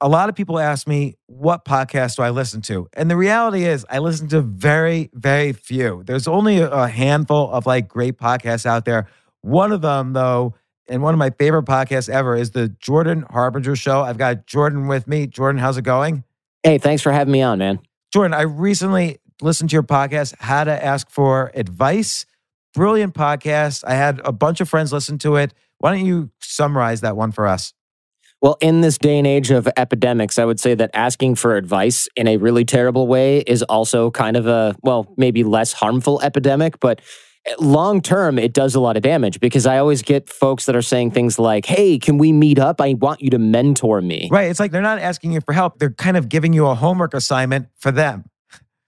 a lot of people ask me, what podcast do I listen to? And the reality is, I listen to very, very few. There's only a handful of like great podcasts out there. One of them, though, and one of my favorite podcasts ever is the Jordan Harbinger Show. I've got Jordan with me. Jordan, how's it going? Hey, thanks for having me on, man. Jordan, I recently listened to your podcast, How to Ask for Advice. Brilliant podcast. I had a bunch of friends listen to it. Why don't you summarize that one for us? Well, in this day and age of epidemics, I would say that asking for advice in a really terrible way is also kind of a, well, maybe less harmful epidemic, but eh, long term, it does a lot of damage because I always get folks that are saying things like, Hey, can we meet up? I want you to mentor me. Right. It's like they're not asking you for help, they're kind of giving you a homework assignment for them.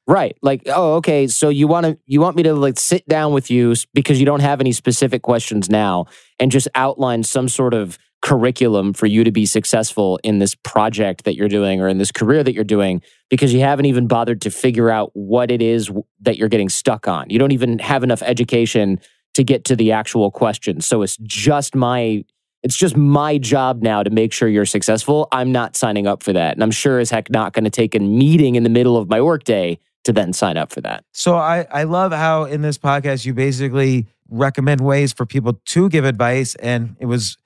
Right. Like, oh, okay. So you want to you want me to like sit down with you because you don't have any specific questions now and just outline some sort of curriculum for you to be successful in this project that you're doing or in this career that you're doing because you haven't even bothered to figure out what it is that you're getting stuck on. You don't even have enough education to get to the actual question. So it's just my it's just my job now to make sure you're successful. I'm not signing up for that. And I'm sure as heck not going to take a meeting in the middle of my workday to then sign up for that. So I, I love how in this podcast you basically recommend ways for people to give advice and it was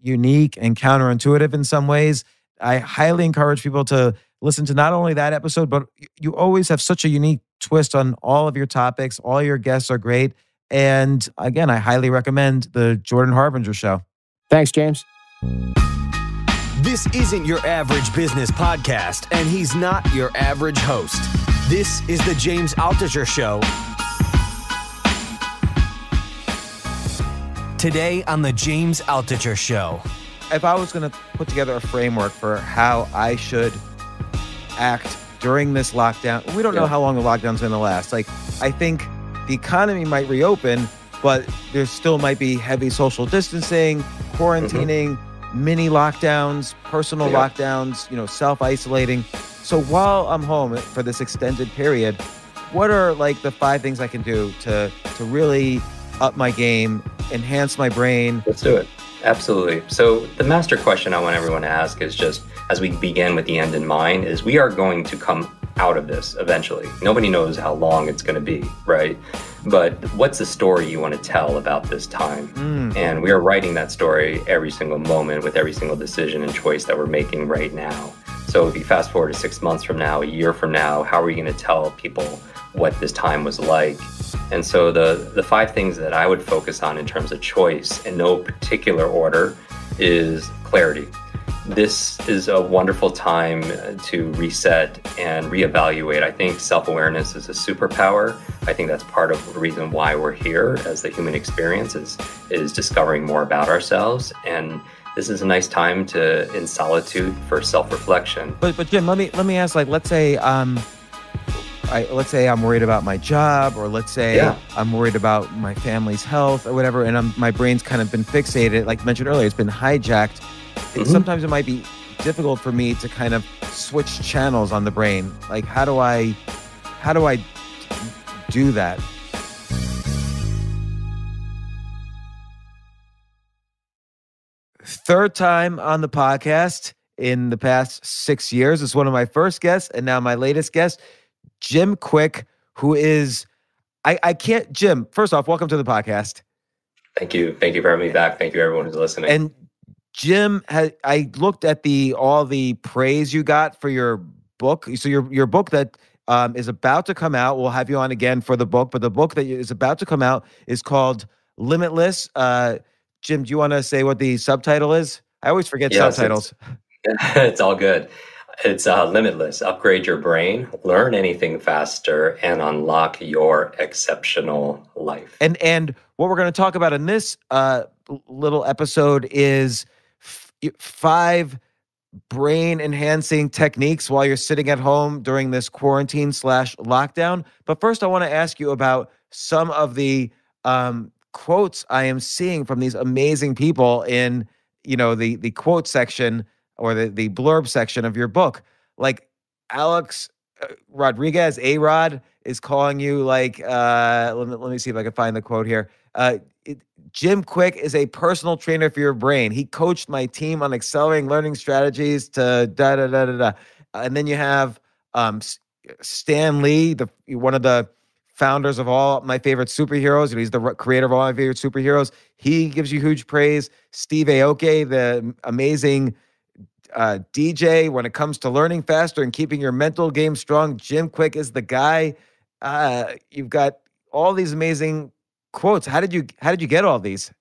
unique and counterintuitive in some ways. I highly encourage people to listen to not only that episode, but you always have such a unique twist on all of your topics. All your guests are great. And again, I highly recommend the Jordan Harbinger show. Thanks, James. This isn't your average business podcast, and he's not your average host. This is the James Altucher Show. Today on the James Altucher Show. If I was going to put together a framework for how I should act during this lockdown, we don't know how long the lockdown's going to last. Like, I think the economy might reopen, but there still might be heavy social distancing, quarantining, mm-hmm. mini lockdowns, personal lockdowns, you know, self isolating. So while I'm home for this extended period, what are like the five things I can do to to really up my game, enhance my brain? Let's do it. Absolutely. So the master question I want everyone to ask is just as we begin with the end in mind is we are going to come out of this eventually. Nobody knows how long it's going to be, right? But what's the story you want to tell about this time? Mm. And we are writing that story every single moment with every single decision and choice that we're making right now. So if you fast forward to six months from now, a year from now, how are you going to tell people what this time was like? And so the the five things that I would focus on in terms of choice in no particular order is clarity. This is a wonderful time to reset and reevaluate. I think self awareness is a superpower. I think that's part of the reason why we're here as the human experience is, is discovering more about ourselves. And this is a nice time to in solitude for self-reflection. But but Jim, let me let me ask like let's say um I, let's say I'm worried about my job, or let's say yeah. I'm worried about my family's health, or whatever, and I'm, my brain's kind of been fixated. Like mentioned earlier, it's been hijacked. Mm-hmm. Sometimes it might be difficult for me to kind of switch channels on the brain. Like, how do I, how do I do that? third time on the podcast in the past six years. It's one of my first guests and now my latest guest, Jim Kwik, who is, I, I can't, Jim, first off, welcome to the podcast. Thank you. Thank you for having me back. Thank you, everyone who's listening. And Jim, I looked at the all the praise you got for your book. So your your book that um, is about to come out. We'll have you on again for the book, but the book that is about to come out is called Limitless. Uh, Jim, do you want to say what the subtitle is? I always forget yes, subtitles. It's, it's, all good. It's uh, limitless. Upgrade your brain, learn anything faster, and unlock your exceptional life. And and what we're going to talk about in this uh, little episode is f- five brain enhancing techniques while you're sitting at home during this quarantine slash lockdown. But first, I want to ask you about some of the um, quotes I am seeing from these amazing people in you know the the quote section or the the blurb section of your book, like Alex uh, Rodriguez, A Rod, is calling you like uh let me, let me see if I can find the quote here. Uh it, Jim Kwik is a personal trainer for your brain. He coached my team on accelerating learning strategies to da da da da da. And then you have um Stan Lee, the one of the founders of all my favorite superheroes. He's the creator of all my favorite superheroes. He gives you huge praise. Steve Aoki, the amazing uh, DJ, when it comes to learning faster and keeping your mental game strong, Jim Kwik is the guy. Uh, you've got all these amazing quotes. How did you how did you get all these?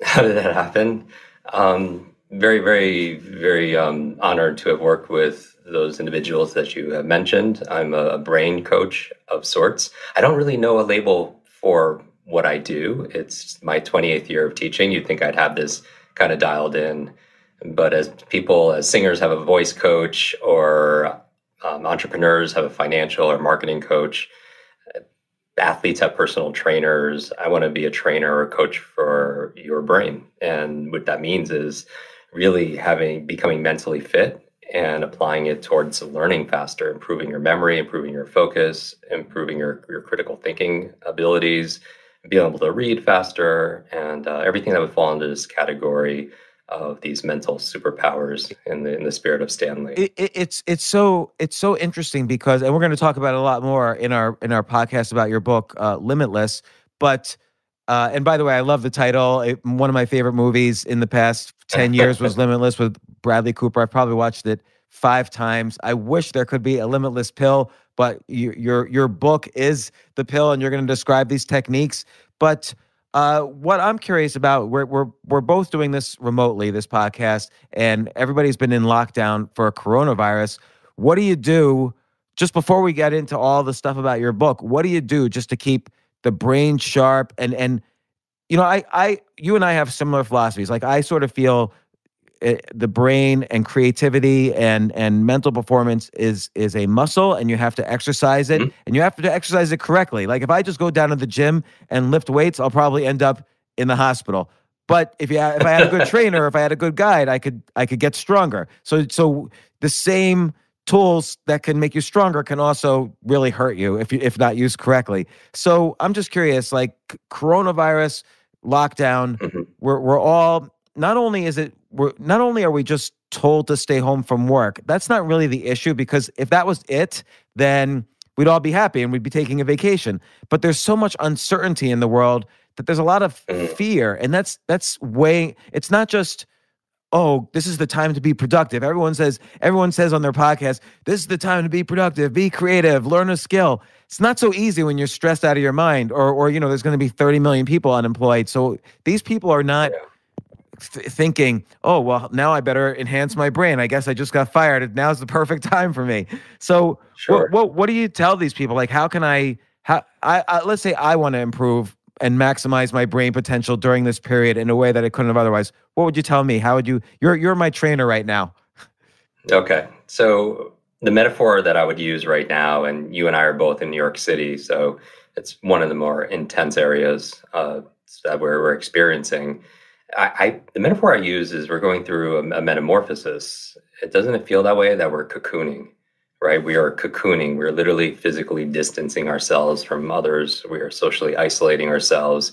How did that happen? Um, very, very, very um, honored to have worked with those individuals that you have mentioned. I'm a brain coach of sorts. I don't really know a label for what I do. It's my 28th year of teaching. You'd think I'd have this kind of dialed in. But as people, as singers have a voice coach, or um, entrepreneurs have a financial or marketing coach, athletes have personal trainers. I want to be a trainer or a coach for your brain. And what that means is really having becoming mentally fit and applying it towards learning faster, improving your memory, improving your focus, improving your, your critical thinking abilities, being able to read faster, and uh, everything that would fall into this category of these mental superpowers in the in the spirit of Stan Lee. It, it, it's it's so it's so interesting because, and we're going to talk about it a lot more in our in our podcast about your book, uh, Limitless. But uh, and by the way, I love the title. It, one of my favorite movies in the past 10 years was Limitless with Bradley Cooper. I've probably watched it five times. I wish there could be a limitless pill, but you, your your book is the pill, and you're going to describe these techniques. But uh, what I'm curious about, we're we're we're both doing this remotely, this podcast, and everybody's been in lockdown for a coronavirus. What do you do just before we get into all the stuff about your book? What do you do just to keep the brain sharp and and you know, I, I, you and I have similar philosophies. Like I sort of feel it, eh, the brain and creativity and and mental performance is is a muscle, and you have to exercise it, mm-hmm. and you have to exercise it correctly. Like if I just go down to the gym and lift weights, I'll probably end up in the hospital. But if you if I had a good trainer, if I had a good guide, I could I could get stronger. So so the same tools that can make you stronger can also really hurt you if you if not used correctly. So I'm just curious, like coronavirus lockdown, mm-hmm. we're we're all not only is it we're not only are we just told to stay home from work. That's not really the issue because if that was it, then we'd all be happy and we'd be taking a vacation. But there's so much uncertainty in the world that there's a lot of mm-hmm. fear and that's that's way it's not just oh, this is the time to be productive. Everyone says, everyone says on their podcast, this is the time to be productive, be creative, learn a skill it's not so easy when you're stressed out of your mind or or you know there's going to be 30 million people unemployed so these people are not th- thinking oh well now i better enhance my brain i guess i just got fired now's the perfect time for me so sure. what, what, what do you tell these people like how can i how i, I let's say i want to improve and maximize my brain potential during this period in a way that I couldn't have otherwise. What would you tell me? How would you? You're you're my trainer right now. Okay, so the metaphor that I would use right now, and you and I are both in New York City, so it's one of the more intense areas uh, that we're, we're experiencing. I, I, the metaphor I use is we're going through a, a metamorphosis. It doesn't it feel that way that we're cocooning, right? We are cocooning. We're literally physically distancing ourselves from others. We are socially isolating ourselves,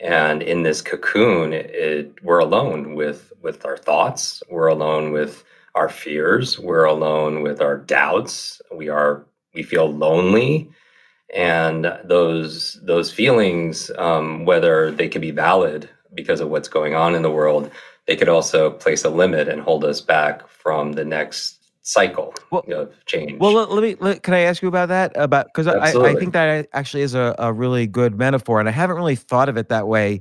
and in this cocoon, it, we're alone with with our thoughts. We're alone with our fears we're alone with our doubts we are we feel lonely and those those feelings um, whether they could be valid because of what's going on in the world they could also place a limit and hold us back from the next cycle well, of change well let, let me let, can i ask you about that about because I, I think that actually is a, a really good metaphor and i haven't really thought of it that way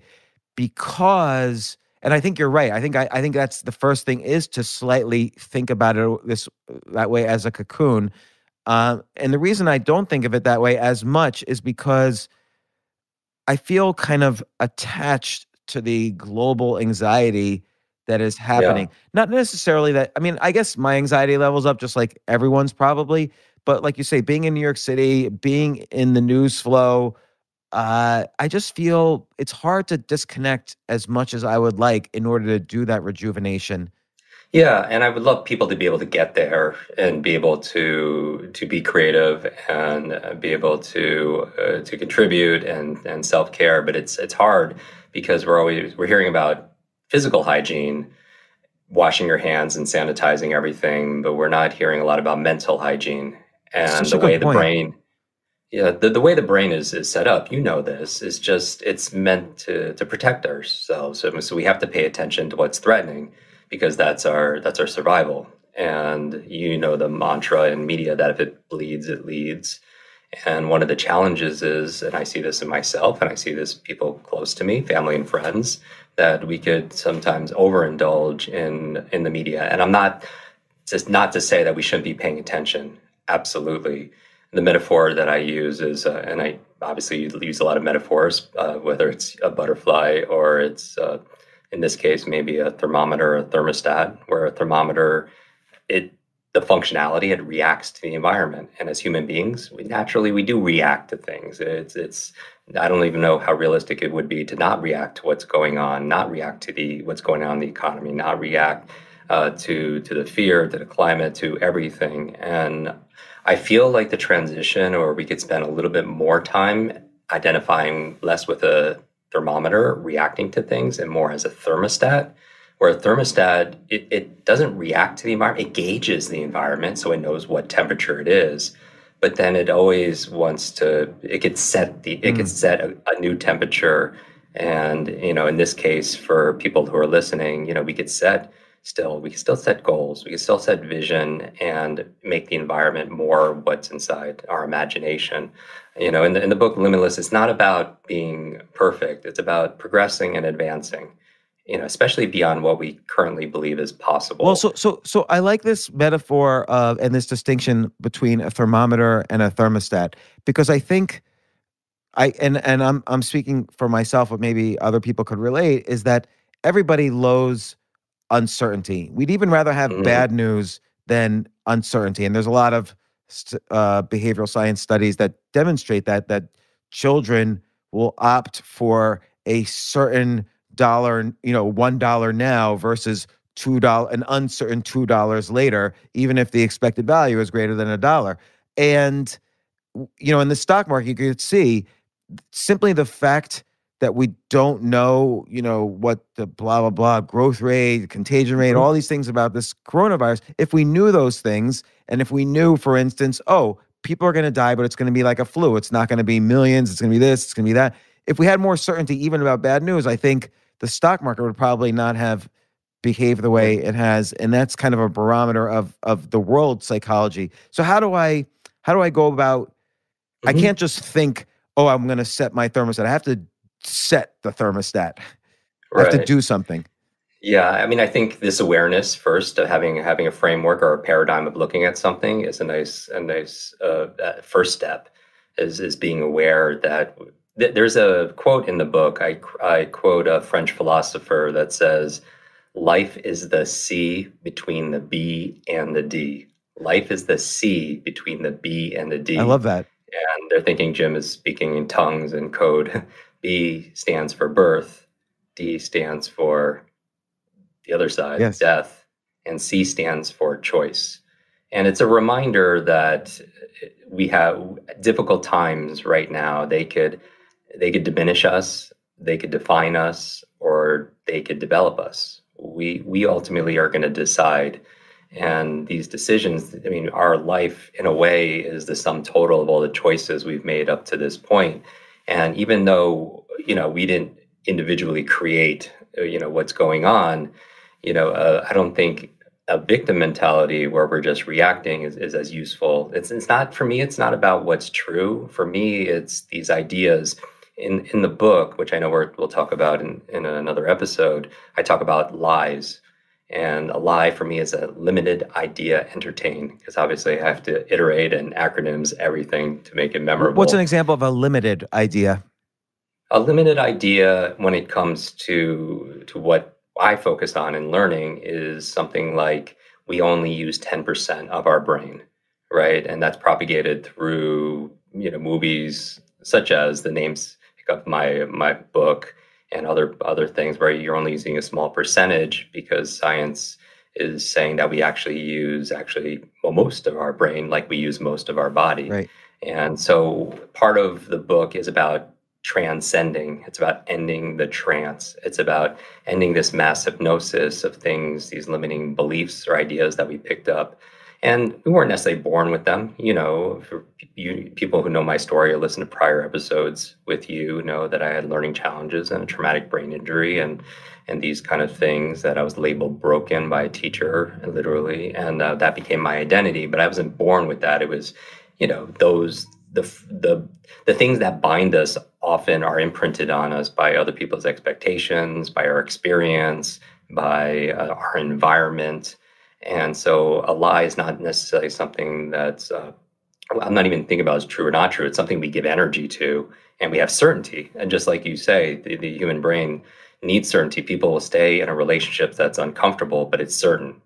because and I think you're right. I think I, I think that's the first thing is to slightly think about it this that way as a cocoon. Uh, and the reason I don't think of it that way as much is because I feel kind of attached to the global anxiety that is happening. Yeah. Not necessarily that. I mean, I guess my anxiety levels up just like everyone's probably. But like you say, being in New York City, being in the news flow, uh, I just feel it's hard to disconnect as much as I would like in order to do that rejuvenation. Yeah, and I would love people to be able to get there and be able to to be creative and uh, be able to uh, to contribute and and self care. But it's it's hard because we're always we're hearing about physical hygiene, washing your hands and sanitizing everything, but we're not hearing a lot about mental hygiene and the way the point. brain. Yeah, the, the way the brain is is set up, you know this, is just it's meant to to protect ourselves. So, so we have to pay attention to what's threatening because that's our that's our survival. And you know the mantra in media that if it bleeds, it leads. And one of the challenges is, and I see this in myself, and I see this people close to me, family and friends, that we could sometimes overindulge in in the media. And I'm not just not to say that we shouldn't be paying attention. Absolutely, the metaphor that I use is, uh, and I obviously use a lot of metaphors, uh, whether it's a butterfly or it's uh, in this case maybe a thermometer, a thermostat, where a thermometer it the functionality it reacts to the environment. And as human beings we naturally we do react to things. It's it's i don't even know how realistic it would be to not react to what's going on not react to the what's going on in the economy not react uh, to to the fear to the climate to everything. And i feel like the transition or we could spend a little bit more time identifying less with a thermometer reacting to things and more as a thermostat where a thermostat, it, it doesn't react to the environment, it gauges the environment so it knows what temperature it is. But then it always wants to, it could set the, it mm. could set a, a new temperature. And, you know, in this case, for people who are listening, you know, we could set still, we can still set goals, we can still set vision and make the environment more what's inside our imagination. You know, in the, in the book Limitless, it's not about being perfect, it's about progressing and advancing you know, especially beyond what we currently believe is possible. Well, so so so I like this metaphor of and this distinction between a thermometer and a thermostat because I think I and and I'm I'm speaking for myself, but maybe other people could relate is that everybody loathes uncertainty. We'd even rather have mm-hmm. bad news than uncertainty, and there's a lot of uh, behavioral science studies that demonstrate that that children will opt for a certain dollar, and you know, one dollar now versus two dollar an uncertain two dollars later, even if the expected value is greater than a dollar. And you know, in the stock market, you could see simply the fact that we don't know, you know, what the blah blah blah growth rate, contagion rate, mm-hmm. all these things about this coronavirus. If we knew those things, and if we knew, for instance, oh, people are going to die, but it's going to be like a flu. It's not going to be millions. It's going to be this. It's going to be that. If we had more certainty, even about bad news, I think the stock market would probably not have behaved the way it has and that's kind of a barometer of of the world psychology. So how do i how do i go about mm-hmm. i can't just think oh i'm going to set my thermostat. I have to set the thermostat. I have to do something. Yeah i mean i think this awareness first of having having a framework or a paradigm of looking at something is a nice a nice uh, first step is is being aware that there's a quote in the book. I, I quote a French philosopher that says, Life is the C between the B and the D. Life is the C between the B and the D. I love that. And they're thinking Jim is speaking in tongues and code. B stands for birth, D stands for the other side, yes. death, and C stands for choice. And it's a reminder that we have difficult times right now. They could they could diminish us, they could define us, or they could develop us. We we ultimately are going to decide. And these decisions, I mean, our life in a way is the sum total of all the choices we've made up to this point. And even though, you know, we didn't individually create, you know, what's going on, you know, uh, I don't think a victim mentality where we're just reacting is, is as useful. It's, it's not, for me, it's not about what's true. For me, it's these ideas in in the book, which I know we will talk about in, in another episode, I talk about lies. And a lie for me is a limited idea entertain, because obviously I have to iterate and acronyms everything to make it memorable. What's an example of a limited idea? A limited idea when it comes to to what I focus on in learning is something like we only use 10% of our brain, right? And that's propagated through, you know, movies such as the names of my my book and other other things where you're only using a small percentage because science is saying that we actually use actually well most of our brain like we use most of our body. Right. And so part of the book is about transcending. It's about ending the trance. It's about ending this mass hypnosis of things, these limiting beliefs or ideas that we picked up. And we weren't necessarily born with them. You know, for you, people who know my story or listen to prior episodes with you know that I had learning challenges and a traumatic brain injury and and these kind of things that I was labeled broken by a teacher, literally, and uh, that became my identity. But I wasn't born with that. It was, you know, those the the the things that bind us often are imprinted on us by other people's expectations, by our experience, by uh, our environment, and so a lie is not necessarily something that's uh, I'm not even thinking about as true or not true. It's something we give energy to, and we have certainty. And just like you say, the, the human brain needs certainty. People will stay in a relationship that's uncomfortable, but it's certain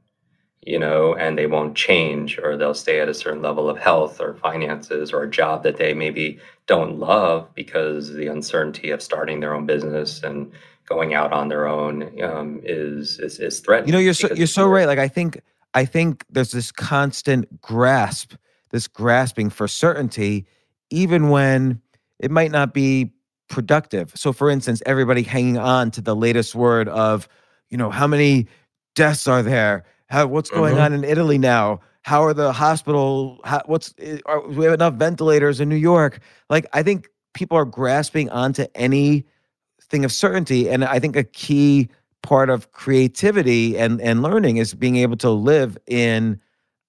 you know, and they won't change, or they'll stay at a certain level of health or finances or a job that they maybe don't love because the uncertainty of starting their own business and going out on their own um, is, is is threatened. You know, you're so you're so right. Like I think I think there's this constant grasp, this grasping for certainty, even when it might not be productive. So, for instance, everybody hanging on to the latest word of, you know, how many deaths are there? How, what's going mm-hmm. on in Italy now? How are the hospital? How, what's are, we have enough ventilators in New York? Like I think people are grasping onto any thing of certainty, and I think a key part of creativity and and learning is being able to live in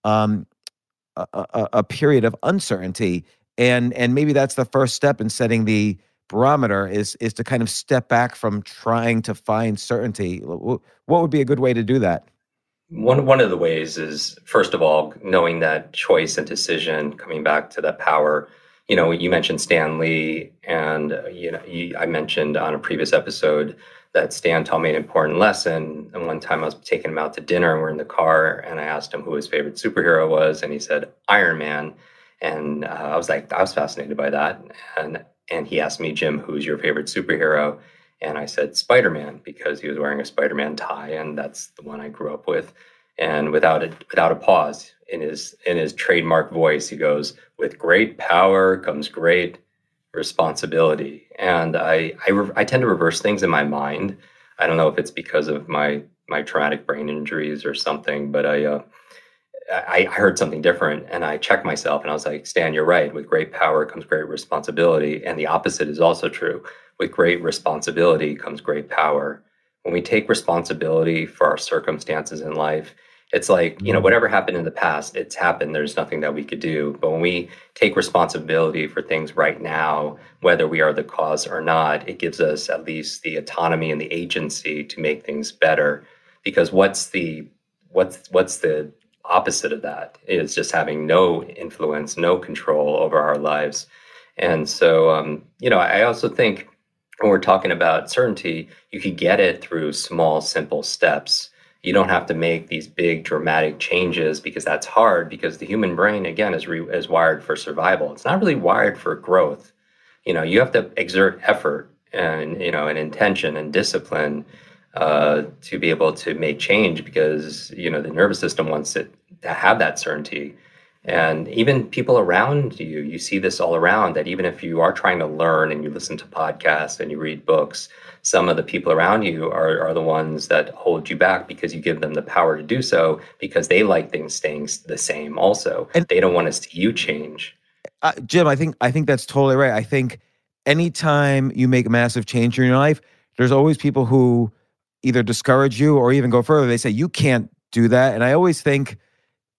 um, a, a, a period of uncertainty, and and maybe that's the first step in setting the barometer is is to kind of step back from trying to find certainty. What would be a good way to do that? One one of the ways is first of all knowing that choice and decision, coming back to that power. You know, you mentioned Stan Lee, and uh, you know, you, I mentioned on a previous episode that Stan taught me an important lesson. And one time I was taking him out to dinner, and we're in the car, and I asked him who his favorite superhero was, and he said Iron Man. And uh, I was like, I was fascinated by that, and and he asked me, Jim, who's your favorite superhero? And I said Spider Man because he was wearing a Spider Man tie, and that's the one I grew up with. And without a without a pause in his in his trademark voice, he goes, "With great power comes great responsibility." And I I, re- I tend to reverse things in my mind. I don't know if it's because of my my traumatic brain injuries or something, but I. Uh, I, heard something different and I checked myself and I was like, Stan, you're right. With great power comes great responsibility. And the opposite is also true with great responsibility comes great power. When we take responsibility for our circumstances in life, it's like, you know, mm-hmm. whatever happened in the past, it's happened. There's nothing that we could do. But when we take responsibility for things right now, whether we are the cause or not, it gives us at least the autonomy and the agency to make things better. Because what's the what's what's the opposite of that is just having no influence, no control over our lives. And so, um, you know, I also think when we're talking about certainty, you could get it through small, simple steps. You don't have to make these big, dramatic changes because that's hard. Because the human brain, again, is re- is wired for survival. It's not really wired for growth. You know, you have to exert effort and you know, and intention and discipline uh, to be able to make change. Because you know, the nervous system wants it to have that certainty and even people around you you see this all around that even if you are trying to learn and you listen to podcasts and you read books some of the people around you are, are the ones that hold you back because you give them the power to do so because they like things staying the same also. And they don't want to see you change. Uh, jim i think i think that's totally right. I think anytime you make a massive change in your life there's always people who either discourage you or even go further. They say you can't do that. And i always think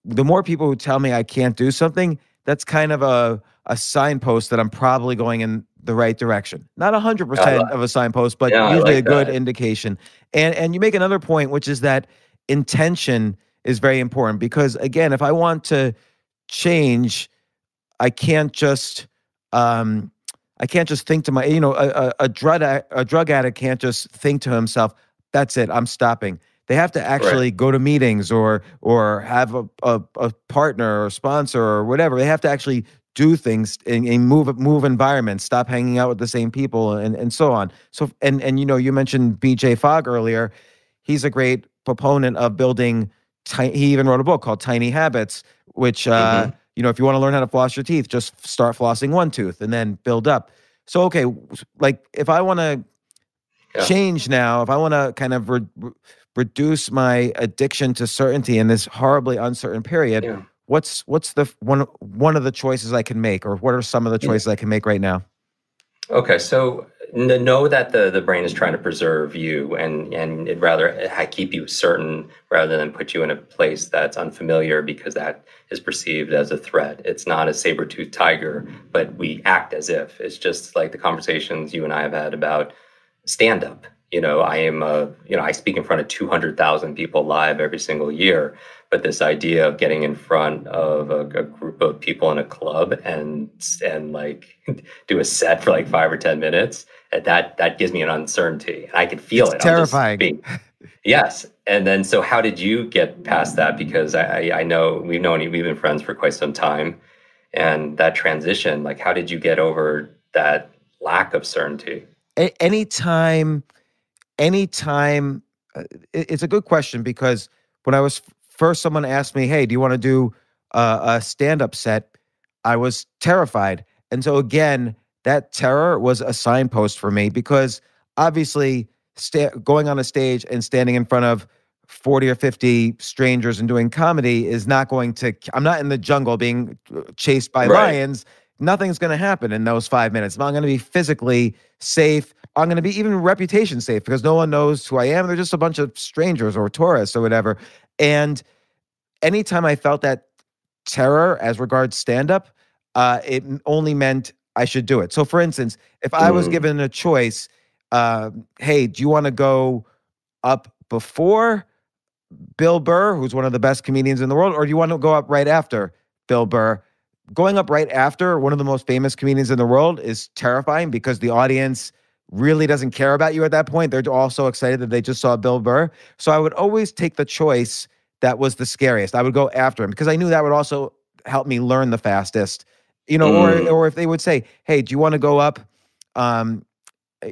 the more people who tell me I can't do something, that's kind of a a signpost that I'm probably going in the right direction. Not 100% of a signpost, but yeah, usually like a good that. indication. And and you make another point which is that intention is very important because again, if I want to change, I can't just um I can't just think to my you know a, a, a drug a drug addict can't just think to himself, that's it, I'm stopping they have to actually right. go to meetings or or have a, a, a, partner or sponsor or whatever. They have to actually do things and, and, move move environments, stop hanging out with the same people, and and so on. So and and you know you mentioned B.J. Fogg earlier. He's a great proponent of building he even wrote a book called Tiny Habits, which uh, Mhm. you know, if you want to learn how to floss your teeth, just start flossing one tooth and then build up. So okay, like if I want to Yeah. change now, if I want to kind of re- reduce my addiction to certainty in this horribly uncertain period, Yeah. what's what's the one one of the choices I can make, or what are some of the Yeah. choices I can make right now? Okay, so n- know that the, the brain is trying to preserve you and and it rather keep you certain rather than put you in a place that's unfamiliar because that is perceived as a threat. It's not a saber-toothed tiger, but we act as if. It's just like the conversations you and I have had about stand up. You know, I am a, you know, I speak in front of 200,000 people live every single year. But this idea of getting in front of a, a group of people in a club and and like do a set for like five or ten minutes, uh, that that gives me an uncertainty. And I can feel It's it. Terrifying. yes. And then, so how did you get past that? Because I, I I know we've known we've been friends for quite some time, and that transition. Like, how did you get over that lack of certainty? A- anytime, anytime, uh, it- it's a good question because when I was first, someone asked me, "Hey, do you want to do uh, a stand-up set?" I was terrified, and so again, that terror was a signpost for me because obviously, sta- going on a stage and standing in front of 40 or 50 strangers and doing comedy is not going to i'm not in the jungle being uh, chased by Right. lions nothing's going to happen in those five minutes. I'm going to be physically safe. I'm going to be even reputation safe because no one knows who i am. They're just a bunch of strangers or tourists or whatever. And anytime i felt that terror as regards stand up uh, it only meant i should do it. So for instance if i was Mm. given a choice uh, hey do you want to go up before Bill Burr, who's one of the best comedians in the world, or do you want to go up right after Bill Burr? Going up right after one of the most famous comedians in the world is terrifying because the audience really doesn't care about you at that point. They're all so excited that they just saw Bill Burr. So I would always take the choice that was the scariest. I would go after him because I knew that would also help me learn the fastest. You know, Mm. or or if they would say, "Hey, do you want to go up?" Um,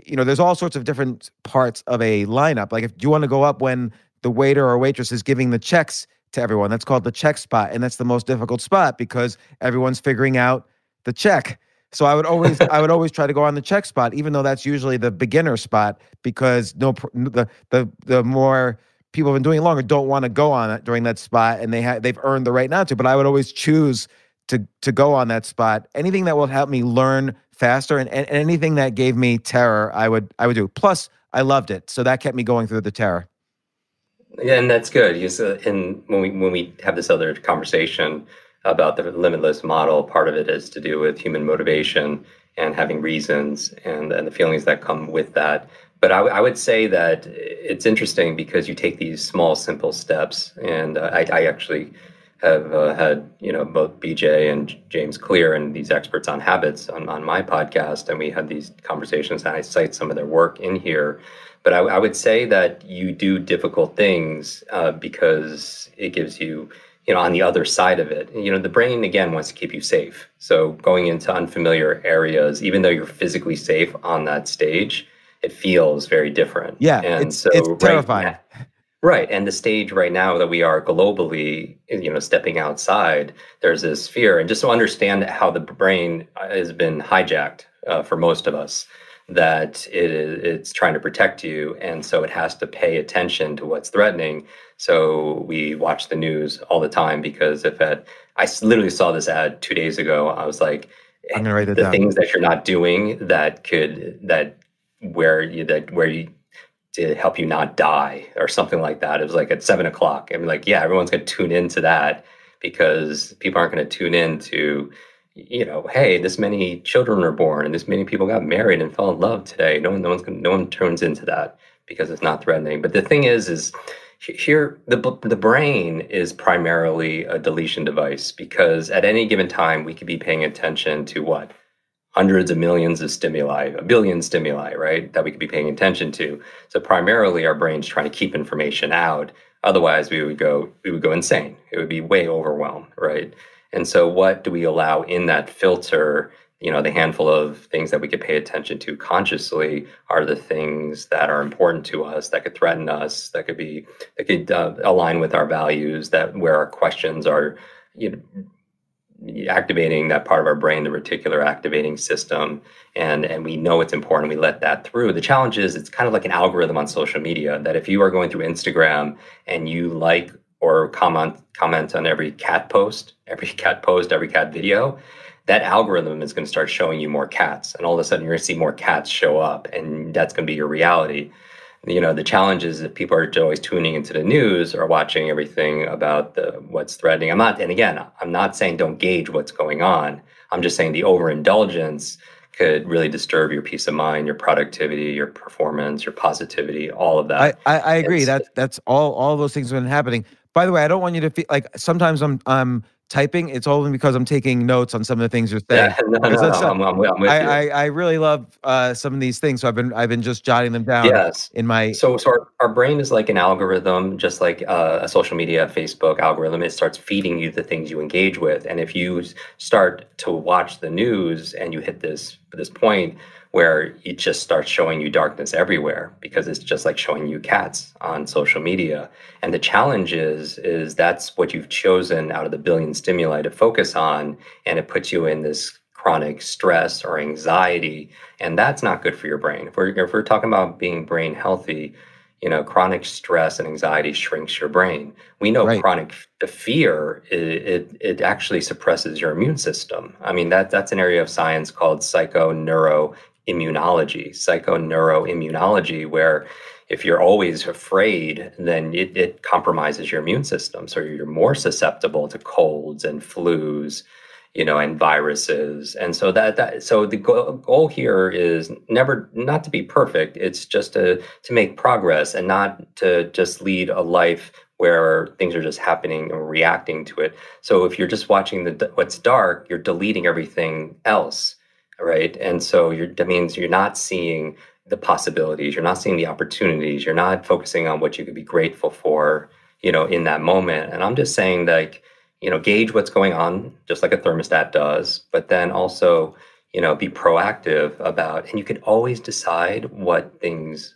you know, there's all sorts of different parts of a lineup. Like, if do you want to go up when the waiter or waitress is giving the checks to everyone? That's called the check spot, and that's the most difficult spot because everyone's figuring out the check. So I would always, I would always try to go on the check spot, even though that's usually the beginner spot, because no, the the the more people have been doing it longer don't want to go on it during that spot, and they have they've earned the right not to. But I would always choose to to go on that spot. Anything that will help me learn faster, and, and anything that gave me terror, I would I would do. Plus, I loved it, so that kept me going through the terror. Yeah, and that's good. And when we when we have this other conversation about the limitless model, part of it is to do with human motivation and having reasons and, and the feelings that come with that. But I would say that it's interesting because you take these small, simple steps, and uh, I, I actually have uh, had you know both BJ and James Clear and these experts on habits on, on my podcast, and we had these conversations, and I cite some of their work in here. But I, I would say that you do difficult things uh, because it gives you, you know, on the other side of it, you know, the brain again wants to keep you safe. So going into unfamiliar areas, even though you're physically safe on that stage, it feels very different. Yeah, and it's so it's right terrifying. now- Right. And the stage right now that we are globally, you know, stepping outside, there's this fear. And just to understand how the brain has been hijacked uh, for most of us, that it is, it's trying to protect you. And so it has to pay attention to what's threatening. So we watch the news all the time because if I literally saw this ad two days ago, I was like, I'm gonna write it the down. things that you're not doing that could, that where you, that where you, to help you not die or something like that. It was like at seven o'clock. I'm like, yeah, everyone's going to tune into that because people aren't going to tune in to, you know, hey, this many children were born and this many people got married and fell in love today. No one, no one's going, no one tunes into that because it's not threatening. But the thing is, is here the the brain is primarily a deletion device because at any given time we could be paying attention to what hundreds of millions of stimuli, a billion stimuli, right, that we could be paying attention to. So primarily our brain's trying to keep information out. Otherwise we would go we would go insane. It would be way overwhelmed, right? And so what do we allow in that filter you know the handful of things that we could pay attention to consciously are the things that are important to us that could threaten us that could be that could uh, align with our values that where our questions are you know activating that part of our brain the reticular activating system and and we know it's important we let that through. The challenge is it's kind of like an algorithm on social media that if you are going through instagram and you like or comment comment on every cat post every cat post every cat video that algorithm is going to start showing you more cats and all of a sudden you're going to see more cats show up and that's going to be your reality you know the challenge is that people are always tuning into the news or watching everything about the what's threatening. I'm not and again i'm not saying don't gauge what's going on. I'm just saying the overindulgence could really disturb your peace of mind your productivity your performance your positivity all of that. I i, I agree. That's that's all all those things have been happening. By the way i don't want you to feel like sometimes i'm i'm typing, it's only because I'm taking notes on some of the things you're saying. Yeah, no, no, no, I'm, I'm, I'm I, I, I, really love uh, some of these things, so I've been I've been just jotting them down. Yes. In my so so our, our brain is like an algorithm, just like uh, a social media, Facebook algorithm. It starts feeding you the things you engage with, and if you start to watch the news and you hit this this point where it just starts showing you darkness everywhere because it's just like showing you cats on social media. And the challenge is is that's what you've chosen out of the billion stimuli to focus on and it puts you in this chronic stress or anxiety and that's not good for your brain. If we're if we're talking about being brain healthy you know chronic stress and anxiety shrinks your brain. We know right. chronic the fear it, it, it actually suppresses your immune system. I mean that that's an area of science called psychoneuro immunology, psychoneuroimmunology, where if you're always afraid, then it, it compromises your immune system. So you're more susceptible to colds and flus, you know, and viruses. And so that, that so the goal, goal here is never not to be perfect. It's just to to make progress and not to just lead a life where things are just happening and reacting to it. So if you're just watching the what's dark, you're deleting everything else right? And so that means you're not seeing the possibilities, you're not seeing the opportunities, you're not focusing on what you could be grateful for, you know, in that moment. And I'm just saying like, you know, gauge what's going on, just like a thermostat does, but then also, you know, be proactive about, and you could always decide what things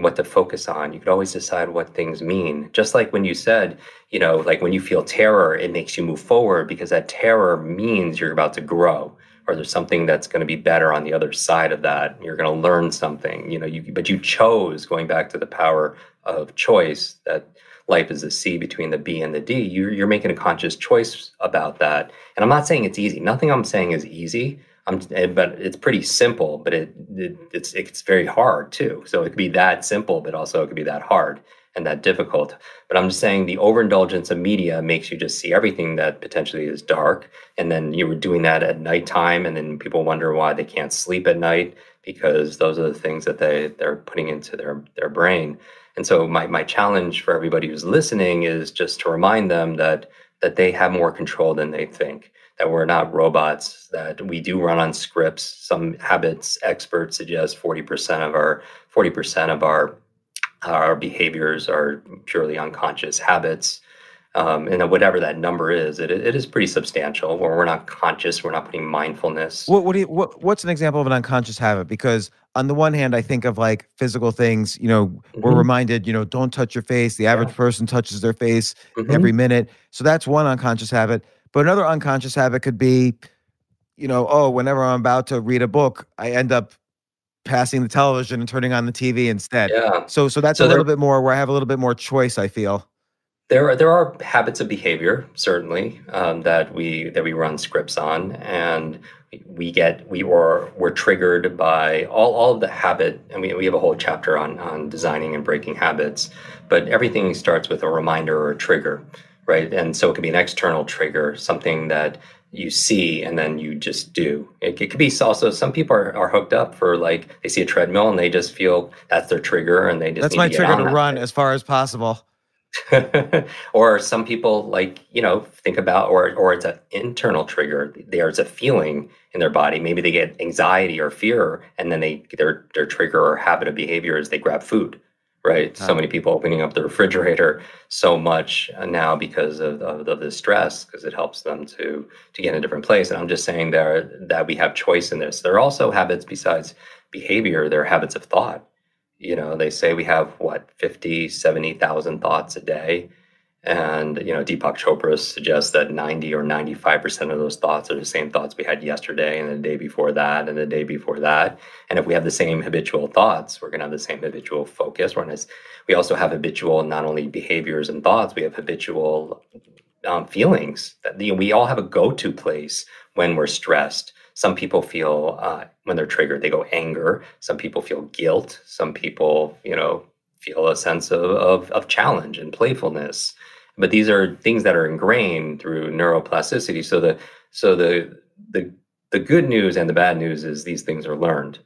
what to focus on. You could always decide what things mean. Just like when you said, you know, like when you feel terror, it makes you move forward because that terror means you're about to grow or there's something that's going to be better on the other side of that you're going to learn something you know you but you chose going back to the power of choice that life is a c between the b and the d you're, you're making a conscious choice about that. And i'm not saying it's easy. Nothing i'm saying is easy. I'm, eh, but it's pretty simple but it, it it's it's very hard too. So it could be that simple but also it could be that hard and that difficult. But I'm just saying the overindulgence of media makes you just see everything that potentially is dark. And then you were doing that at nighttime, and then people wonder why they can't sleep at night because those are the things that they, they're putting into their, their brain. And so my, my challenge for everybody who's listening is just to remind them that that they have more control than they think that we're not robots that we do run on scripts some habits experts suggest 40% of our 40% of our our behaviors are purely unconscious habits. Um, and whatever that number is, it, it is pretty substantial. Where we're not conscious, we're not putting mindfulness. What, what do you, what, what's an example of an unconscious habit? Because on the one hand, I think of like physical things. You know, mm-hmm. we're reminded, you know, don't touch your face. The average yeah. person touches their face mm-hmm. every minute, so that's one unconscious habit. But another unconscious habit could be, you know, oh, whenever I'm about to read a book, I end up passing the television and turning on the TV instead. Yeah. So so that's so a little bit more where I have a little bit more choice. I feel. There are there are habits of behavior certainly um, that we that we run scripts on, and we get we or we're triggered by all, all of the habit, and we, we have a whole chapter on on designing and breaking habits. But everything starts with a reminder or a trigger, right? And so it can be an external trigger, something that you see and then you just do. It, it could be also some people are, are, hooked up for like they see a treadmill and they just feel that's their trigger and they just that's my to trigger to run as far as possible. or some people like you know think about or or it's an internal trigger. There's a feeling in their body. Maybe they get anxiety or fear, and then they their their trigger or habit of behavior is they grab food right? So many people opening up the refrigerator so much uh, now because of, of, of the stress, because it helps them to to get in a different place. And I'm just saying there that we have choice in this. There are also habits besides behavior, there are habits of thought. You know, they say we have what 50, 70,000 thoughts a day. And you know, Deepak Chopra suggests that 90 or 95% of those thoughts are the same thoughts we had yesterday and the day before that and the day before that. And if we have the same habitual thoughts, we're going to have the same habitual focus. We're gonna, we also have habitual not only behaviors and thoughts, we have habitual um, feelings that you know, we all have a go-to place when we're stressed. Some people feel uh, when they're triggered, they go anger. Some people feel guilt. Some people, you know, feel a sense of, of, of challenge and playfulness but these are things that are ingrained through neuroplasticity. So the so the the the good news and the bad news is these things are learned.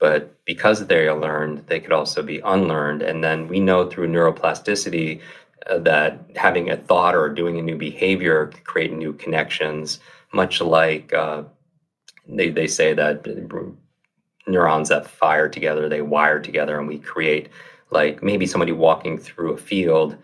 But because they are learned they could also be unlearned. And then we know through neuroplasticity uh, that having a thought or doing a new behavior can create new connections much like uh, they, they say that neurons that fire together they wire together and we create like maybe somebody walking through a field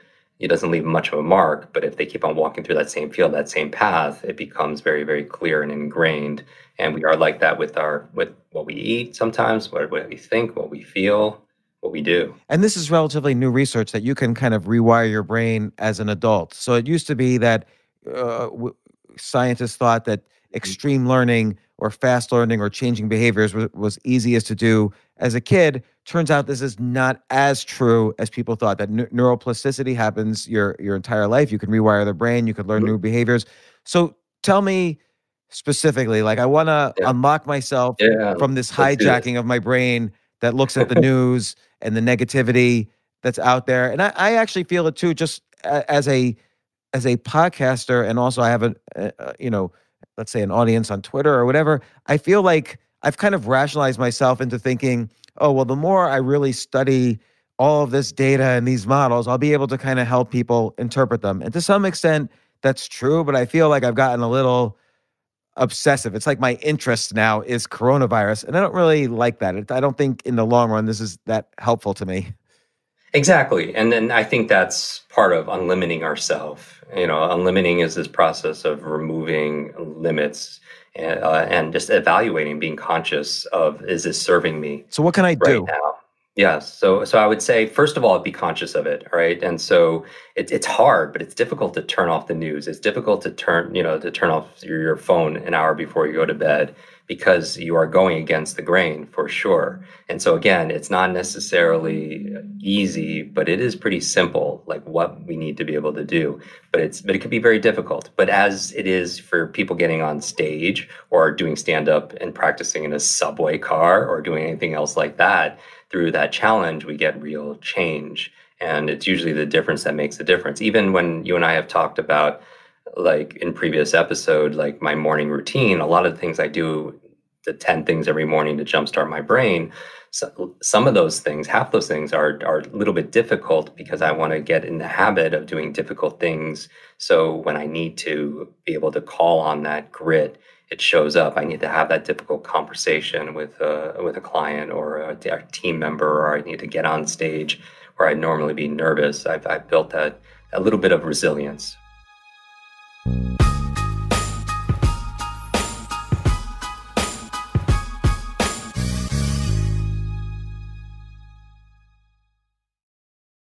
it doesn't leave much of a mark but if they keep on walking through that same field that same path it becomes very very clear and ingrained. And we are like that with our with what we eat sometimes what, what we think what we feel what we do. And this is relatively new research that you can kind of rewire your brain as an adult. So it used to be that uh, w- scientists thought that extreme learning or fast learning or changing behaviors was, was easiest to do as a kid turns out this is not as true as people thought that n- neuroplasticity happens your your entire life. You can rewire the brain you can learn new behaviors. So tell me specifically like i want to yeah. unlock myself yeah, from this hijacking of my brain that looks at the news and the negativity that's out there. And i, I actually feel it too just as a as a podcaster and also i have a, a uh, uh, you know let's say an audience on twitter or whatever i feel like i've kind of rationalized myself into thinking oh, well, the more I really study all of this data and these models, I'll be able to kind of help people interpret them. And to some extent, that's true, but I feel like I've gotten a little obsessive. It's like my interest now is coronavirus, and I don't really like that. I don't think in the long run this is that helpful to me. Exactly. And then I think that's part of unlimiting ourselves. You know, unlimiting is this process of removing limits uh, and just evaluating, being conscious of is this serving me? So what can I right do now? Yes. So so I would say first of all, be conscious of it, right? And so it, it's hard, but it's difficult to turn off the news. It's difficult to turn you know to turn off your, your phone an hour before you go to bed because you are going against the grain for sure. And so again, it's not necessarily easy, but it is pretty simple, like what we need to be able to do. But it's but it can be very difficult. But as it is for people getting on stage or doing stand up and practicing in a subway car or doing anything else like that, through that challenge, we get real change. And it's usually the difference that makes the difference. Even when you and I have talked about like in previous episode, like my morning routine, a lot of things I do, the 10 things every morning to jumpstart my brain, so some of those things, half those things are, are a little bit difficult because I want to get in the habit of doing difficult things. So when I need to be able to call on that grit, it shows up. I need to have that difficult conversation with a, with a client or a, a team member, or I need to get on stage where I'd normally be nervous. I've, I've built that a little bit of resilience.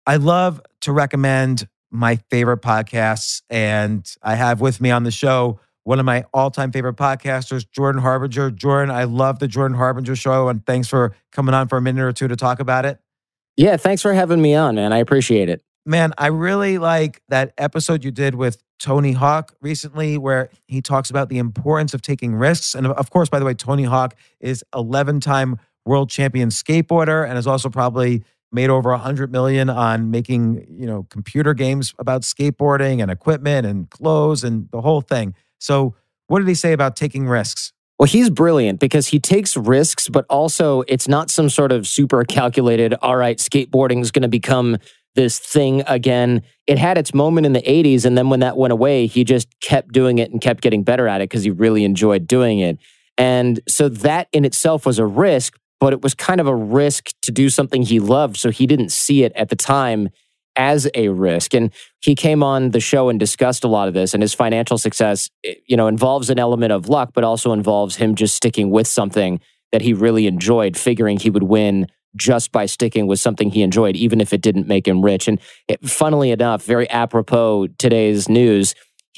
I love to recommend my favorite podcasts, and I have with me on the show one of my all-time favorite podcasters, Jordan Harbinger. Jordan, I love the Jordan Harbinger show, and thanks for coming on for a minute or two to talk about it. Yeah, thanks for having me on, man. I appreciate it. Man, I really like that episode you did with Tony Hawk recently, where he talks about the importance of taking risks. And of course, by the way, Tony Hawk is 11 time world champion skateboarder and is also probably made over a hundred million on making you know computer games about skateboarding and equipment and clothes and the whole thing. So, what did he say about taking risks? Well, he's brilliant because he takes risks, but also it's not some sort of super calculated, all right, skateboarding is going to become this thing again. It had its moment in the 80s. And then when that went away, he just kept doing it and kept getting better at it because he really enjoyed doing it. And so that in itself was a risk, but it was kind of a risk to do something he loved. So he didn't see it at the time as a risk. And he came on the show and discussed a lot of this. And his financial success, eh, you know, involves an element of luck, but also involves him just sticking with something that he really enjoyed, figuring he would win just by sticking with something he enjoyed, even if it didn't make him rich. And it, funnily enough, very apropos today's news,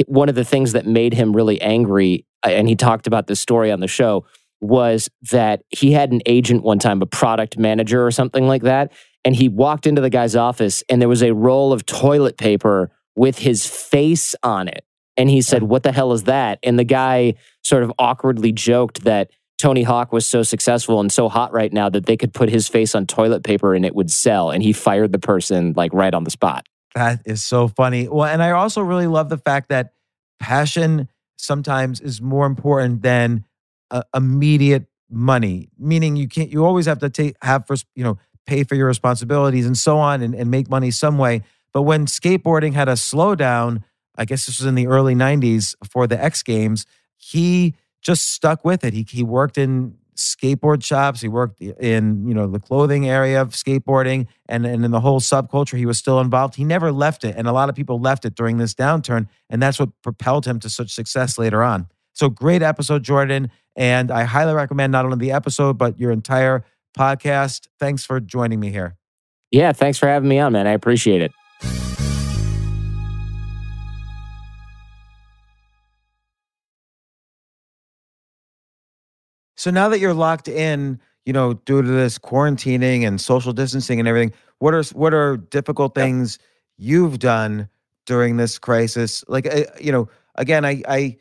one of the things that made him really angry, uh, and he talked about this story on the show, was that he had an agent one time, a product manager or something like that. And he walked into the guy's office and there was a roll of toilet paper with his face on it. And he said, What the hell is that? And the guy sort of awkwardly joked that Tony Hawk was so successful and so hot right now that they could put his face on toilet paper and it would sell. And he fired the person like right on the spot. That is so funny. Well, and I also really love the fact that passion sometimes is more important than uh, immediate money. Meaning you can't. You always have to take have for you know pay for your responsibilities and so on and, and make money some way. But when skateboarding had a slowdown, I guess this was in the early '90s for the X Games, he just stuck with it. He he worked in skateboard shops. He worked in you know the clothing area of skateboarding, and and in the whole subculture, he was still involved. He never left it, and a lot of people left it during this downturn, and that's what propelled him to such success later on. So great episode, Jordan, and I highly recommend not only the episode but your entire podcast. Thanks for joining me here. Yeah, thanks for having me on, man. I appreciate it. So now that you're locked in, you know, due to this quarantining and social distancing and everything, what are what are difficult things you've done during this crisis? Like, uh, you know, again, I, I,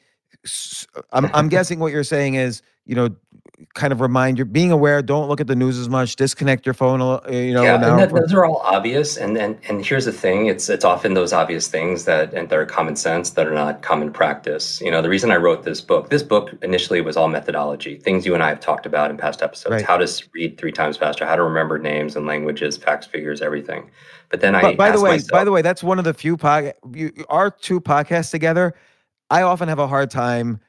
I'm, I'm guessing what you're saying is, you know, kind of remind you being aware don't look at the news as much disconnect your phone eh, you know yeah and that, those are all obvious and, and and here's the thing it's it's often those obvious things that and that are common sense that are not common practice you know the reason i wrote this book this book initially was all methodology things you and i have talked about in past episodes right. how to read three times faster how to remember names and languages facts figures everything but then i by the way myself, by the way that's one of the few pod, you, our two podcasts together i often have a hard time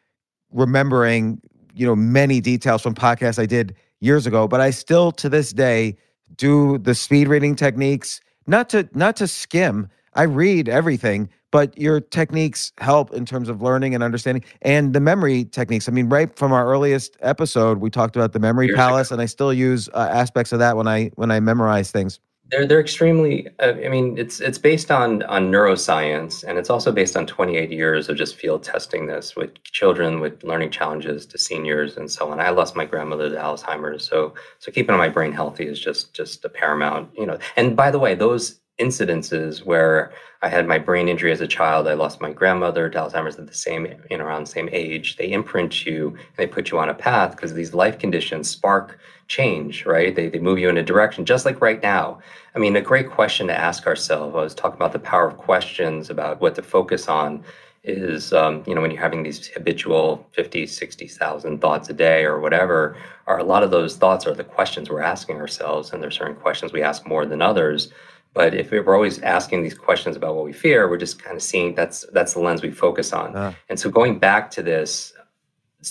remembering you know many details from podcasts I did years ago, but I still to this day do the speed reading techniques. Not to not to skim. I read everything, but your techniques help in terms of learning and understanding and the memory techniques. I mean, right from our earliest episode, we talked about the memory palace, and I still use uh, aspects of that when I when I memorize things. They're they're extremely. Uh, I mean, it's it's based on on neuroscience, and it's also based on 28 years of just field testing this with children with learning challenges to seniors and so on. I lost my grandmother to Alzheimer's, so so keeping my brain healthy is just just a paramount. You know, and by the way, those incidences where I had my brain injury as a child, I lost my grandmother to Alzheimer's at the same, in around the same age. They imprint you and they put you on a path because these life conditions spark change, right? They, they move you in a direction, just like right now. I mean, a great question to ask ourselves. I was talking about the power of questions, about what to focus on is, um, you know, when you're having these habitual 50, 60,000 thoughts a day or whatever, are a lot of those thoughts are the questions we're asking ourselves. And there's certain questions we ask more than others. But if we're always asking these questions about what we fear, we're just kind of seeing that's that's the lens we focus on. Uh. And so going back to this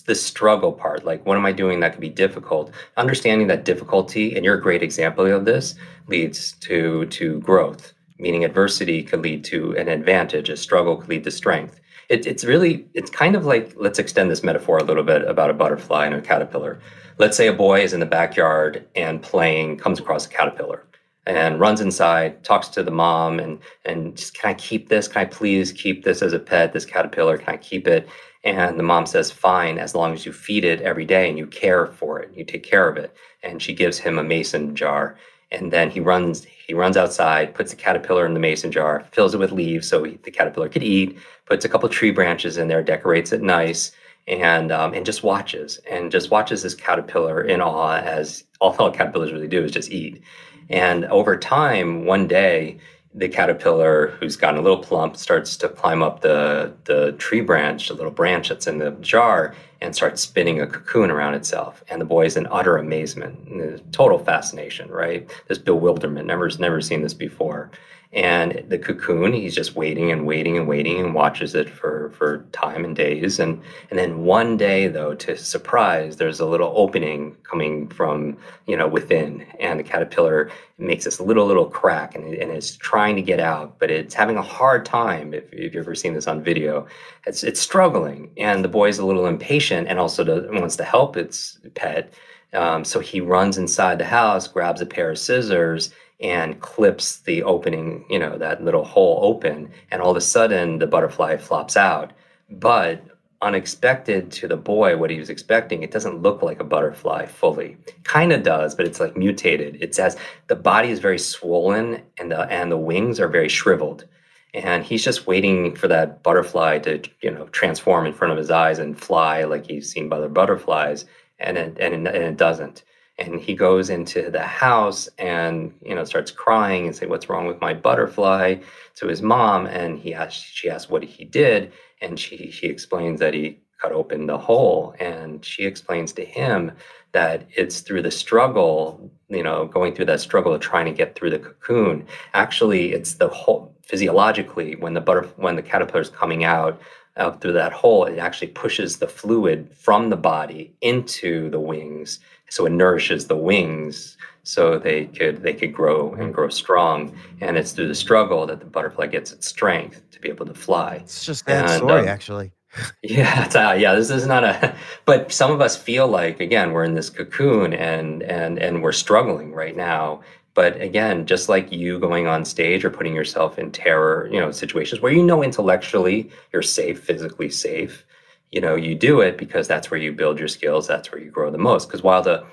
the struggle part, like what am I doing that could be difficult? Understanding that difficulty, and you're a great example of this, leads to to growth. Meaning adversity could lead to an advantage, a struggle could lead to strength. It, it's really, it's kind of like, let's extend this metaphor a little bit about a butterfly and a caterpillar. Let's say a boy is in the backyard and playing, comes across a caterpillar and runs inside, talks to the mom, and and just can I keep this? Can I please keep this as a pet? This caterpillar, can I keep it? And the mom says, fine, as long as you feed it every day and you care for it, you take care of it. And she gives him a mason jar, and then he runs he runs outside, puts the caterpillar in the mason jar, fills it with leaves so he, the caterpillar could eat, puts a couple tree branches in there, decorates it nice. And um, and just watches and just watches this caterpillar in awe as all caterpillars really do is just eat and over time, one day, the caterpillar, who's gotten a little plump, starts to climb up the, the tree branch, the little branch that's in the jar, and starts spinning a cocoon around itself. And the boy is in utter amazement, total fascination, right? This bewilderment, never never seen this before. And the cocoon he's just waiting and waiting and waiting and watches it for for time and days. And and then one day though to surprise there's a little opening coming from you know within and the caterpillar makes this little little crack and, and it's trying to get out but it's having a hard time if, if you've ever seen this on video. It's it's struggling and the boy's a little impatient and also does, wants to help its pet. Um, so he runs inside the house grabs a pair of scissors and clips the opening, you know, that little hole open, and all of a sudden the butterfly flops out. But unexpected to the boy, what he was expecting, it doesn't look like a butterfly fully. Kind of does, but it's like mutated. It's as the body is very swollen and the and the wings are very shriveled. And he's just waiting for that butterfly to, you know, transform in front of his eyes and fly like he's seen by other butterflies, and it, and it, and it doesn't and he goes into the house and you know starts crying and say what's wrong with my butterfly? to his mom and he asks she asks what he did and she she explains that he cut open the hole and she explains to him that it's through the struggle you know going through that struggle of trying to get through the cocoon. Actually it's the whole physiologically when the butter when the caterpillar is coming out out through that hole it actually pushes the fluid from the body into the wings so it nourishes the wings so they could they could grow and grow strong. And it's through the struggle that the butterfly gets its strength to be able to fly. It's just that and, story um, actually. yeah uh, yeah this is not a but some of us feel like again we're in this cocoon and and and we're struggling right now. But again just like you going on stage or putting yourself in terror you know situations where you know intellectually you're safe physically safe you know you do it because that's where you build your skills that's where you grow the most. Because while the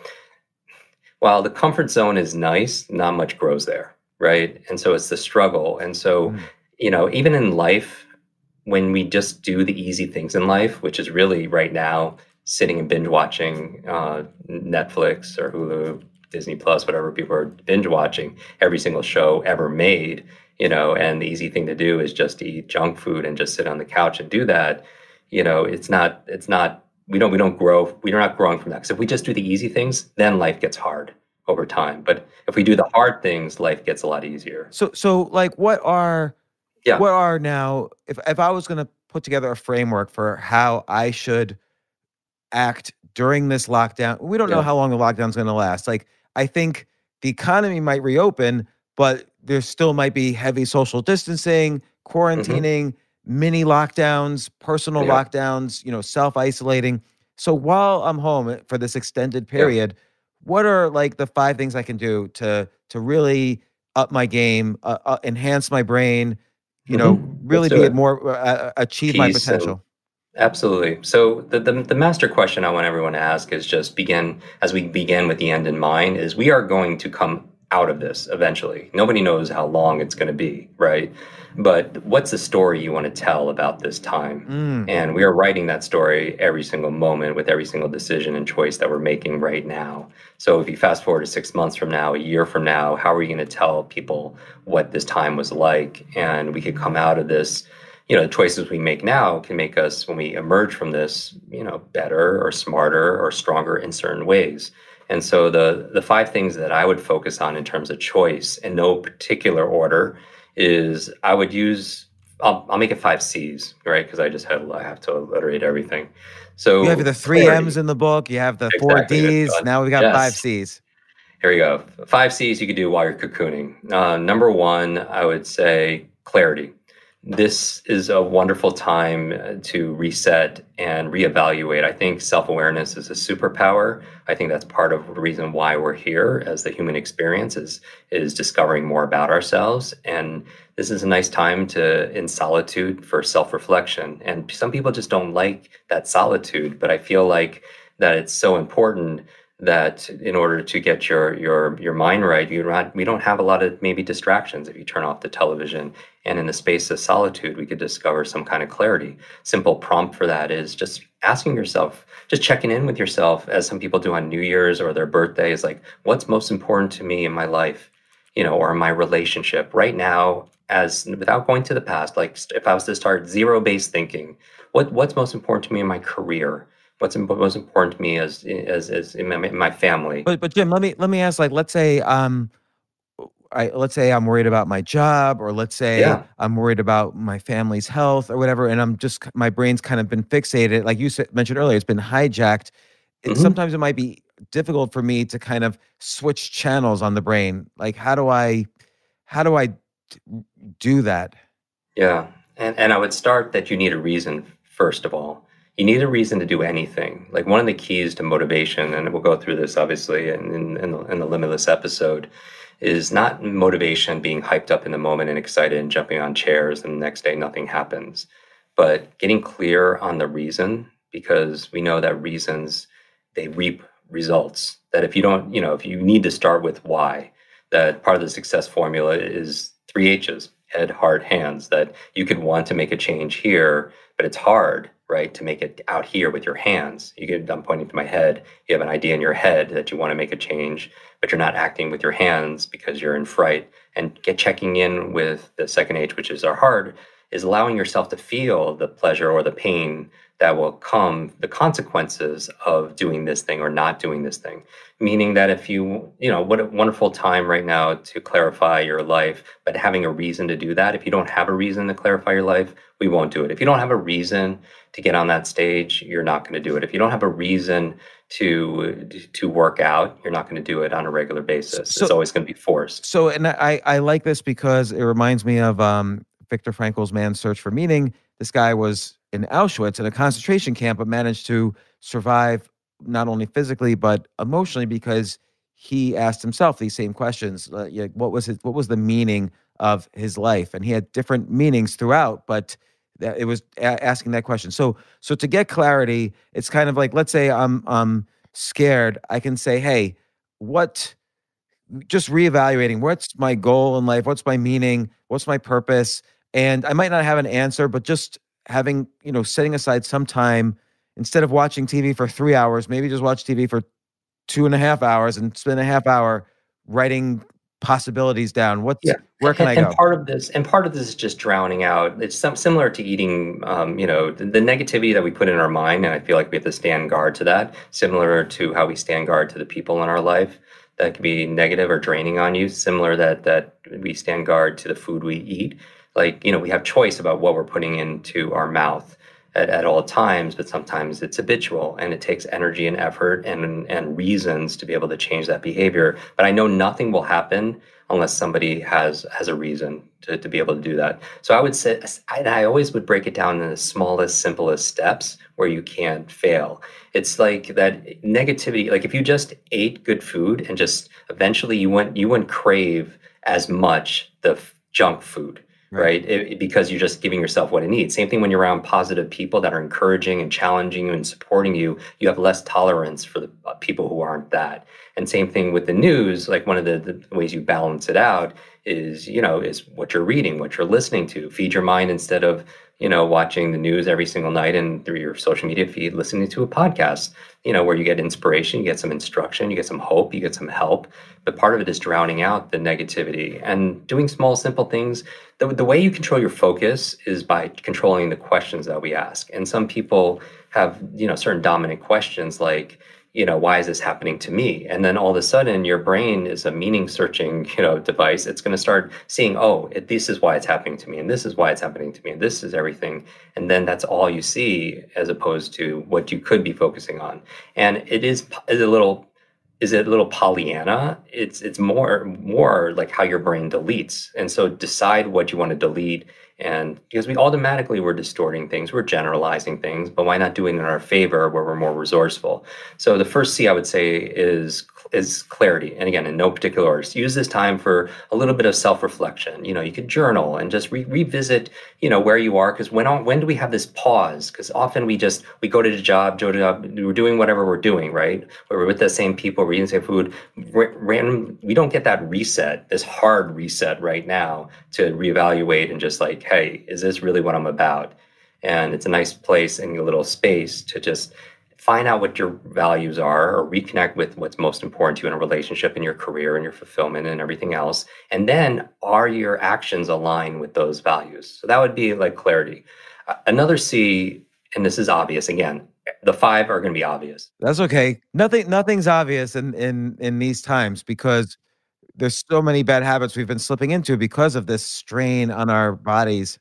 while the comfort zone is nice not much grows there right? And so it's the struggle. And so mm. you know even in life when we just do the easy things in life which is really right now sitting and binge watching uh, netflix or hulu disney plus whatever people are binge watching every single show ever made you know and the easy thing to do is just eat junk food and just sit on the couch and do that you know it's not it's not we don't we don't grow we're not growing from that. Because if we just do the easy things then life gets hard over time. But if we do the hard things life gets a lot easier. So so like what are yeah. what are now if if i was going to put together a framework for how i should act during this lockdown we don't yeah. know how long the lockdown's going to last. Like i think the economy might reopen but there still might be heavy social distancing mm-hmm. quarantining mm-hmm mini lockdowns, personal yeah. lockdowns, you know, self isolating. So while I'm home for this extended period, yeah. what are like the five things I can do to to really up my game, uh, uh, enhance my brain, you mm-hmm. know, really be it. more uh, uh, achieve Peace my potential? Absolutely. So the, the the master question I want everyone to ask is just begin as we begin with the end in mind is we are going to come out of this eventually. Nobody knows how long it's going to be, right? But what's the story you want to tell about this time? Mm. And we are writing that story every single moment with every single decision and choice that we're making right now. So if you fast forward to six months from now, a year from now, how are you going to tell people what this time was like? And we could come out of this you know the choices we make now can make us when we emerge from this you know better or smarter or stronger in certain ways and so the the five things that I would focus on in terms of choice in no particular order is I would use I'll, I'll make it five C's, right? Because I just had I have to alliterate everything. So you have the three clarity. M's in the book. You have the exactly. four D's. Now we've got yes. five C's. Here we go. Five C's you could do while you're cocooning. Uh, number one, I would say clarity this is a wonderful time uh, to reset and reevaluate. I think self awareness is a superpower. I think that's part of the reason why we're here as the human experience is, is discovering more about ourselves. And this is a nice time to, in solitude, for self reflection. And some people just don't like that solitude, but I feel like that it's so important that in order to get your your your mind right you not we don't have a lot of maybe distractions. If you turn off the television and in the space of solitude we could discover some kind of clarity. Simple prompt for that is just asking yourself just checking in with yourself as some people do on new year's or their birthdays like what's most important to me in my life you know or my relationship right now as without going to the past like if i was to start zero based thinking what what's most important to me in my career what's most important to me as as, as in, my, in my family. But but Jim, let me let me ask. Like, let's say um, I let's say I'm worried about my job, or let's say Yeah. I'm worried about my family's health or whatever, and I'm just my brain's kind of been fixated, like you said, mentioned earlier, it's been hijacked. It, Mhm. sometimes it might be difficult for me to kind of switch channels on the brain. Like, how do I, how do I do that? Yeah. And, and I would start that you need a reason, first of all. You need a reason to do anything. Like one of the keys to motivation, and we'll go through this obviously in, in, in, the, in the Limitless episode, is not motivation being hyped up in the moment and excited and jumping on chairs, and the next day nothing happens, but getting clear on the reason because we know that reasons they reap results. That if you don't, you know, if you need to start with why, that part of the success formula is three H's head, heart, hands. That you could want to make a change here, but it's hard, right, to make it out here with your hands. You get, I'm pointing to my head. You have an idea in your head that you want to make a change, but you're not acting with your hands because you're in fright. And get checking in with the second H, which is our heart, is allowing yourself to feel the pleasure or the pain that will come the consequences of doing this thing or not doing this thing. Meaning that if you you know what a wonderful time right now to clarify your life but having a reason to do that. If you don't have a reason to clarify your life we won't do it. If you don't have a reason to get on that stage you're not going to do it. If you don't have a reason to to work out you're not going to do it on a regular basis. So- it's always going to be forced. So, and I, I like this because it reminds me of um, Viktor Frankl's Man's Search for Meaning. This guy was in Auschwitz in a concentration camp, but managed to survive not only physically but emotionally because he asked himself these same questions. Uh, what was his, what was the meaning of his life? And he had different meanings throughout, but that it was a- asking that question. So, so to get clarity, it's kind of like let's say I'm I'm scared. I can say, hey, what? just reevaluating what's my goal in life what's my meaning what's my purpose and i might not have an answer but just having you know setting aside some time instead of watching tv for three hours maybe just watch tv for two and a half hours and spend a half hour writing possibilities down what's Yeah. where can and, i go And part of this, and part of this is just drowning out. It's some, similar to eating, um, you know, the, the negativity that we put in our mind, and I feel like we have to stand guard to that. Similar to how we stand guard to the people in our life that can be negative or draining on you. Similar that that we stand guard to the food we eat. Like you know, we have choice about what we're putting into our mouth at, at all times, but sometimes it's habitual and it takes energy and effort and and reasons to be able to change that behavior. But I know nothing will happen unless somebody has has a reason to, to be able to do that. So I would say I, I always would break it down in the smallest, simplest steps where you can't fail. It's like that negativity. Like if you just ate good food and just eventually you wouldn't you wouldn't crave as much the f- junk food right? It- because you're just giving yourself what it needs. Same thing when you're around positive people that are encouraging and challenging you and supporting you. You have less tolerance for the uh, people who aren't that. And same thing with the news. Like one of the, the ways you balance it out is, you know, is what you're reading, what you're listening to. Feed your mind instead of, you know, watching the news every single night and through your social media feed, listening to a podcast. You know, where you get inspiration, you get some instruction, you get some hope, you get some help. But part of it is drowning out the negativity and doing small, simple things the, the way you control your focus is by controlling the questions that we ask and some people have you know certain dominant questions like you know why is this happening to me and then all of a sudden your brain is a meaning searching you know device it's going to start seeing oh it, this is why it's happening to me and this is why it's happening to me and this is everything and then that's all you see as opposed to what you could be focusing on and it is, is a little is it a little Pollyanna? It's it's more more like how your brain deletes. And so decide what you want to delete. And because we automatically we're distorting things, we're generalizing things, but why not do it in our favor where we're more resourceful? So the first C I would say is is clarity. And again, in no particular order. Use this time for a little bit of self-reflection. You know, you could journal and just re- revisit, you know, where you are. Because when when do we have this pause? Because often we just we go to the job, go to job, we're doing whatever we're doing, right? We're with the same people, we're eating the same food. Ra- Random, we don't get that reset, this hard reset right now to reevaluate and just like, hey, is this really what I'm about? And it's a nice place and a little space to just find out what your values are or reconnect with what's most important to you in a relationship in your career and your fulfillment and everything else and then are your actions aligned with those values so that would be like clarity another c and this is obvious again the five are going to be obvious That's okay. Nothing nothing's obvious in in in these times because there's so many bad habits we've been slipping into because of this strain on our bodies.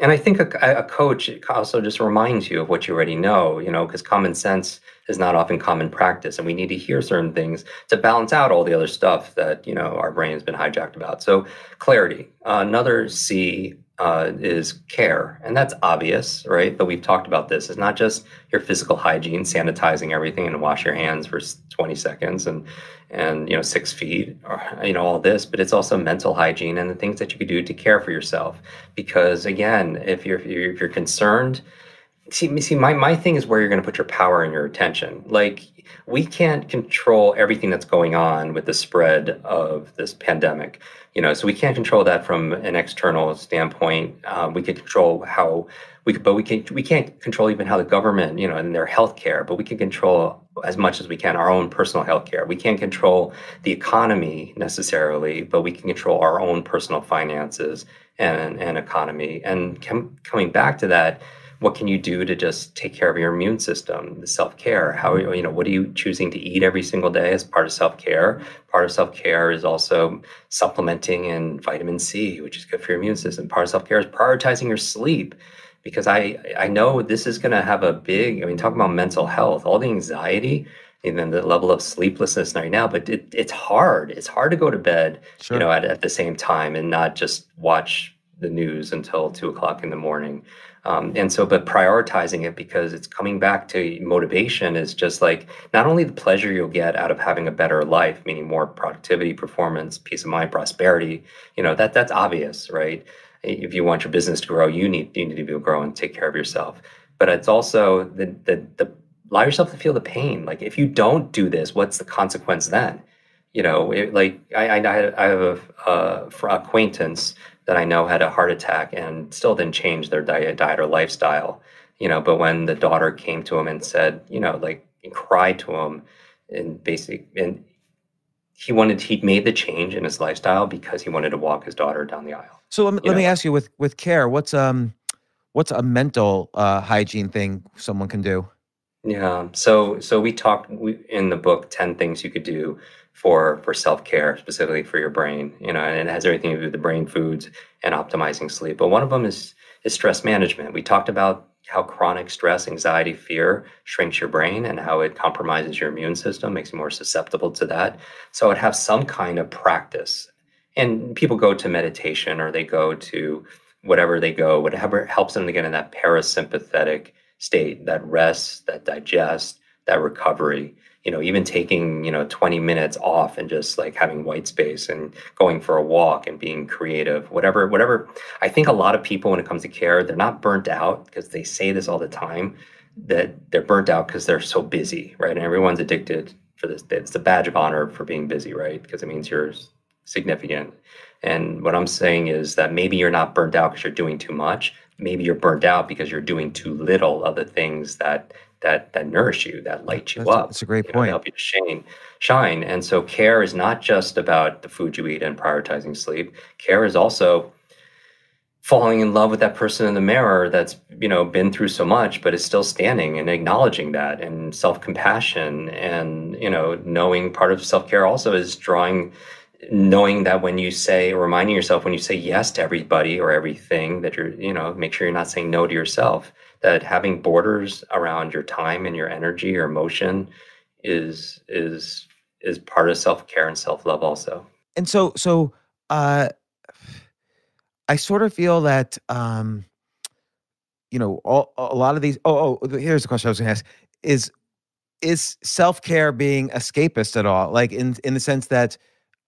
And I think a, a coach also just reminds you of what you already know, you know, because common sense is not often common practice, and we need to hear certain things to balance out all the other stuff that you know our brain has been hijacked about. So clarity. Uh, another C uh, is care, and that's obvious, right? But we've talked about this. It's not just your physical hygiene, sanitizing everything, and wash your hands for 20 seconds, and and you know six feet, or you know all this, but it's also mental hygiene and the things that you could do to care for yourself. Because again, if you're if you're concerned, see, see, my my thing is where you're going to put your power and your attention. Like we can't control everything that's going on with the spread of this pandemic you know so we can't control that from an external standpoint. Um, we can control how we could, but we can we can't control even how the government you know and their health care but we can control as much as we can our own personal health care we can't control the economy necessarily but we can control our own personal finances and, and economy. And com- coming back to that what can you do to just take care of your immune system the self-care? How you know what are you choosing to eat every single day as part of self-care? Part of self-care is also supplementing in vitamin c which is good for your immune system. Part of self-care is prioritizing your sleep because i i know this is going to have a big i mean talking about mental health all the anxiety and then the level of sleeplessness right now but it, it's hard. It's hard to go to bed sure. you know at, at the same time and not just watch the news until two o'clock in the morning um, and so, but prioritizing it because it's coming back to motivation is just like not only the pleasure you'll get out of having a better life, meaning more productivity, performance, peace of mind, prosperity. You know that that's obvious, right? If you want your business to grow, you need you need to be able to grow and take care of yourself. But it's also the the the allow yourself to feel the pain. Like if you don't do this, what's the consequence then? You know, it, like I, I, I have a, a acquaintance that I know had a heart attack and still didn't change their diet, diet or lifestyle. You know, but when the daughter came to him and said, you know, like cried to him, and basic, and he wanted he made the change in his lifestyle because he wanted to walk his daughter down the aisle. So let, me, let me ask you with with care, what's um what's a mental uh, hygiene thing someone can do? Yeah. So so we talked in the book 10 things you could do for for self-care specifically for your brain you know and it has everything to do with the brain foods and optimizing sleep. But one of them is is stress management. We talked about how chronic stress anxiety fear shrinks your brain and how it compromises your immune system makes you more susceptible to that. So it have some kind of practice. And people go to meditation or they go to whatever they go whatever helps them to get in that parasympathetic state that rest that digest that recovery you know even taking you know 20 minutes off and just like having white space and going for a walk and being creative whatever whatever. I think a lot of people when it comes to care they're not burnt out because they say this all the time that they're burnt out because they're so busy right? And everyone's addicted for this it's a badge of honor for being busy right? Because it means you're significant. And what i'm saying is that maybe you're not burnt out because you're doing too much. Maybe you're burnt out because you're doing too little of the things that that that nourish you, that light you that's, up. That's a great you point. Know, help you to shine, shine. And so care is not just about the food you eat and prioritizing sleep. Care is also falling in love with that person in the mirror that's you know been through so much but is still standing and acknowledging that and self-compassion and you know knowing part of self-care also is drawing knowing that when you say reminding yourself when you say yes to everybody or everything that you're you know make sure you're not saying no to yourself that having borders around your time and your energy your emotion is is is part of self-care and self-love also. And so so uh i sort of feel that um you know all, a lot of these oh oh here's the question i was going to ask is is self-care being escapist at all? Like in in the sense that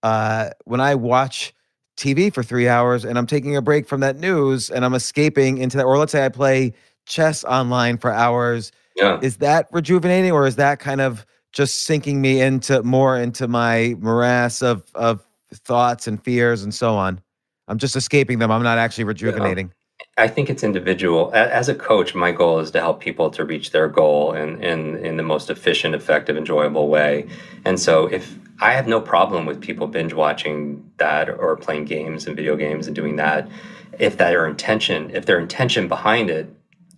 uh when i watch tv for three hours and i'm taking a break from that news and i'm escaping into that or let's say i play chess online for hours. Yeah. Is that rejuvenating or is that kind of just sinking me into more into my morass of of thoughts and fears and so on? I'm just escaping them. I'm not actually rejuvenating. Yeah. I think it's individual. As a coach, my goal is to help people to reach their goal in, in, in the most efficient, effective, enjoyable way. And so if I have no problem with people binge watching that or playing games and video games and doing that, if that are intention, if their intention behind it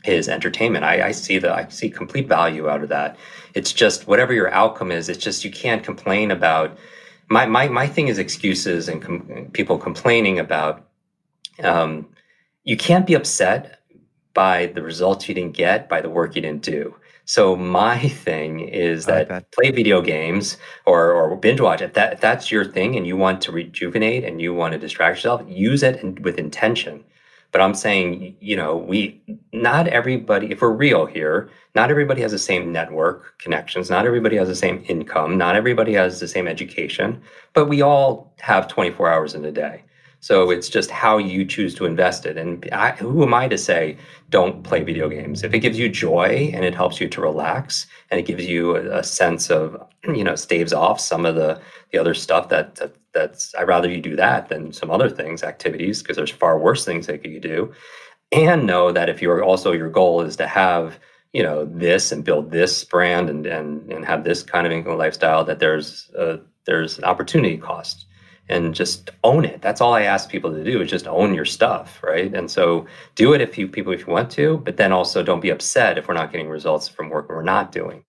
is entertainment. I, I see the I see complete value out of that. It's just whatever your outcome is, it's just you can't complain about my my my thing is excuses and com- people complaining about. Um, you can't be upset by the results you didn't get by the work you didn't do. So my thing is that, like that, play video games or, or binge watch. If that if that's your thing and you want to rejuvenate and you want to distract yourself, use it in, with intention. But I'm saying, you know, we not everybody. If we're real here, not everybody has the same network connections. Not everybody has the same income. Not everybody has the same education. But we all have 24 hours in a day. So it's just how you choose to invest it. And I, who am I to say don't play video games? If it gives you joy and it helps you to relax and it gives you a, a sense of, you know, staves off some of the the other stuff that, that that's I'd rather you do that than some other things, activities, because there's far worse things that you do. And know that if you're also your goal is to have you know this and build this brand and and and have this kind of income lifestyle that there's a, there's an opportunity cost and just own it. That's all I ask people to do is just own your stuff, right? And so do it if you people if you want to, but then also don't be upset if we're not getting results from work we're not doing.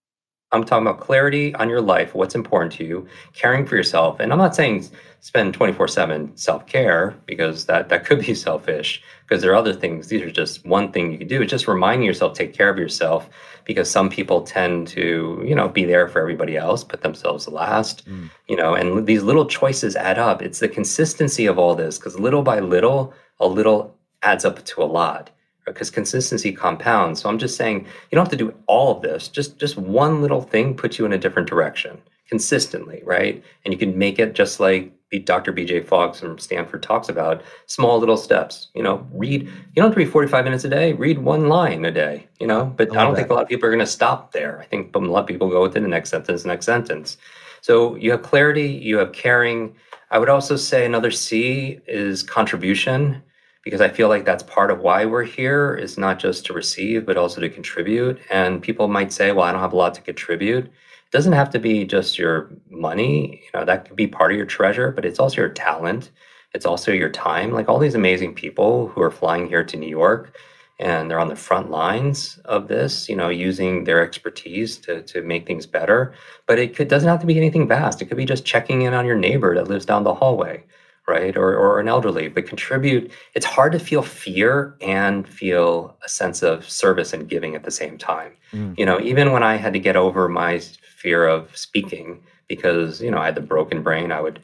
I'm talking about clarity on your life, what's important to you, caring for yourself. And I'm not saying spend 24/7 self-care because that that could be selfish because there are other things. These are just one thing you can do. It's just reminding yourself take care of yourself because some people tend to, you know, be there for everybody else, put themselves last, mm. you know, and these little choices add up. It's the consistency of all this because little by little, a little adds up to a lot because consistency compounds. So I'm just saying you don't have to do all of this. Just just one little thing puts you in a different direction consistently, right? And you can make it just like Dr. BJ Fogg from Stanford talks about small little steps. You know, read. You don't have to read 45 minutes a day. Read one line a day. You know, but I, I don't that. think a lot of people are going to stop there. I think a lot of people go within the next sentence, next sentence. So you have clarity. You have caring. I would also say another C is contribution because I feel like that's part of why we're here is not just to receive, but also to contribute. And people might say, well, I don't have a lot to contribute. It doesn't have to be just your money, you know, that could be part of your treasure, but it's also your talent. It's also your time. Like all these amazing people who are flying here to New York and they're on the front lines of this, you know, using their expertise to, to make things better. But it could, doesn't have to be anything vast. It could be just checking in on your neighbor that lives down the hallway right? Or, or an elderly, but contribute. It's hard to feel fear and feel a sense of service and giving at the same time. Mm. You know, even when I had to get over my fear of speaking because, you know, I had the broken brain, I would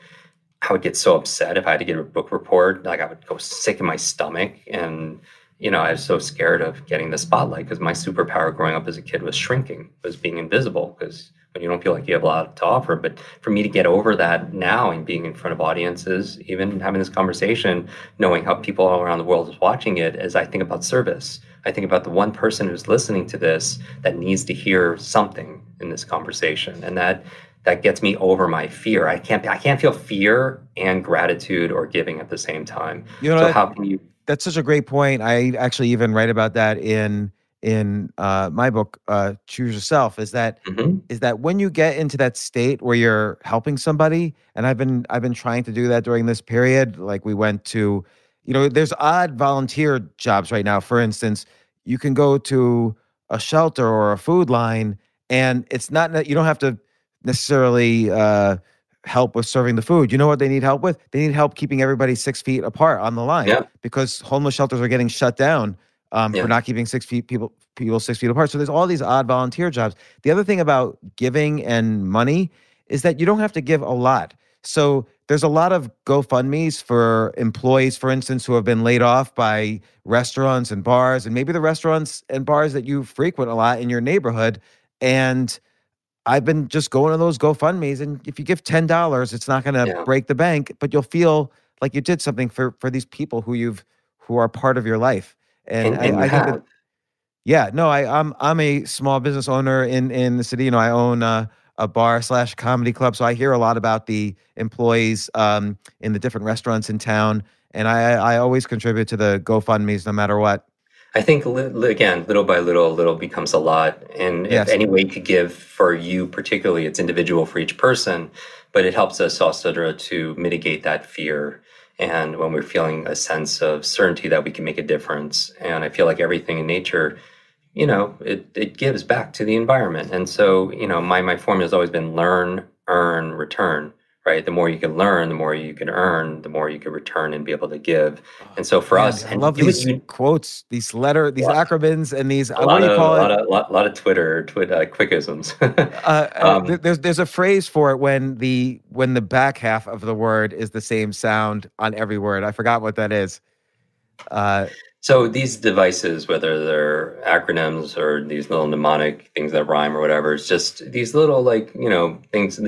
I would get so upset if I had to get a book report. Like I would go sick in my stomach. And, you know, I was so scared of getting the spotlight because my superpower growing up as a kid was shrinking, was being invisible because when you don't feel like you have a lot to offer. But for me to get over that now and being in front of audiences, even having this conversation, knowing how people all around the world is watching it, as I think about service, I think about the one person who's listening to this that needs to hear something in this conversation, and that that gets me over my fear. I can't I can't feel fear and gratitude or giving at the same time. You know, so how can you? That's such a great point. I actually even write about that in in uh, my book, uh, Choose Yourself, is that mm-hmm. is that when you get into that state where you're helping somebody, and I've been I've been trying to do that during this period. Like we went to, you know, there's odd volunteer jobs right now. For instance, you can go to a shelter or a food line, and it's not that you don't have to necessarily. Uh, help with serving the food. You know what they need help with? They need help keeping everybody six feet apart on the line yeah. because homeless shelters are getting shut down um, yeah. for not keeping six feet people people six feet apart. So there's all these odd volunteer jobs. The other thing about giving and money is that you don't have to give a lot. So there's a lot of GoFundMe's for employees, for instance, who have been laid off by restaurants and bars, and maybe the restaurants and bars that you frequent a lot in your neighborhood. And I've been just going to those GoFundMe's, and if you give ten dollars, it's not going to yeah. break the bank, but you'll feel like you did something for for these people who you've who are part of your life. And, and, and I, I think that, yeah, no, I, I'm I'm a small business owner in in the city. You know, I own a, a bar slash comedy club, so I hear a lot about the employees um, in the different restaurants in town, and I I always contribute to the GoFundmes no matter what. I think again, little by little, little becomes a lot, and yes. if any way you could give for you particularly, it's individual for each person, but it helps us also to mitigate that fear and when we're feeling a sense of certainty that we can make a difference. And I feel like everything in nature, you know, it, it gives back to the environment. And so, you know, my, my formula has always been learn, earn, return, right? The more you can learn, the more you can earn, the more you can return and be able to give. And so for Man, us, I and love these you- quotes, these letter, these Yeah. acronyms, and these. a what lot do you of, call lot it? of, lot, lot of Twitter, Twitter uh, Kwikisms. Uh, uh, um, th- there's there's a phrase for it when the when the back half of the word is the same sound on every word. I forgot what that is. Uh, So these devices, whether they're acronyms or these little mnemonic things that rhyme or whatever, it's just these little like you know things,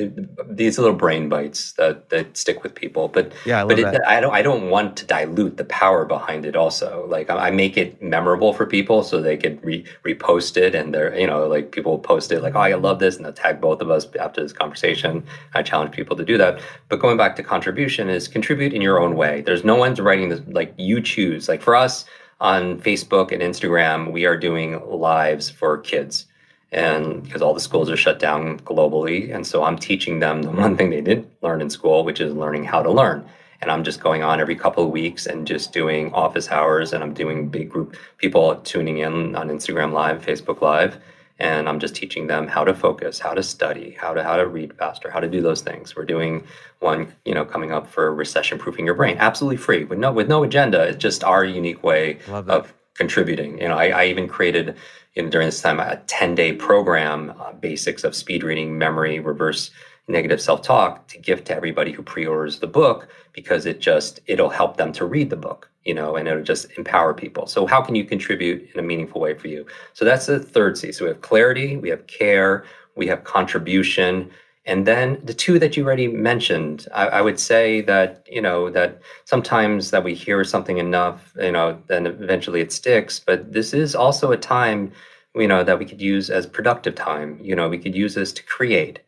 these little brain bites that that stick with people. But yeah, I but it. I don't I don't want to dilute the power behind it. Also, like I make it memorable for people so they could re, repost it and they're you know like people will post it like oh I love this and they'll tag both of us after this conversation. I challenge people to do that. But going back to contribution is contribute in your own way. There's no one's writing this like you choose. Like for us on Facebook and Instagram, we are doing lives for kids. And because all the schools are shut down globally and so i'm teaching them the one thing they didn't learn in school which is learning how to learn. And i'm just going on every couple of weeks and just doing office hours and i'm doing big group people tuning in on instagram live facebook live and i'm just teaching them how to focus how to study how to how to read faster how to do those things. We're doing one you know coming up for recession proofing your brain. Absolutely free with no with no agenda. It's just our unique way of contributing. You know, I, I even created you know, during this time a 10 day program, uh, basics of speed reading, memory, reverse negative self talk to give to everybody who pre orders the book because it just, it'll help them to read the book, you know, and it'll just empower people. So, how can you contribute in a meaningful way for you? So, that's the third C. So, we have clarity, we have care, we have contribution. And then the two that you already mentioned, I, I would say that, you know, that sometimes that we hear something enough, you know, then eventually it sticks. But this is also a time, you know, that we could use as productive time. You know, we could use this to create.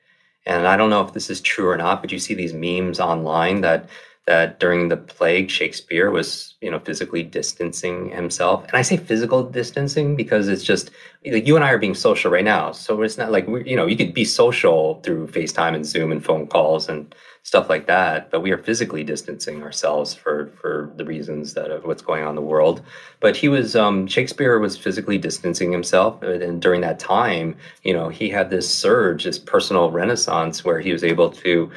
And I don't know if this is true or not, but you see these memes online that that during the plague Shakespeare was, you know, physically distancing himself. And I say physical distancing because it's just like you and I are being social right now. So it's not like we you know, you could be social through FaceTime and Zoom and phone calls and stuff like that, but we are physically distancing ourselves for for the reasons that of what's going on in the world. But he was um, Shakespeare was physically distancing himself, and during that time, you know, he had this surge, this personal renaissance, where he was able to,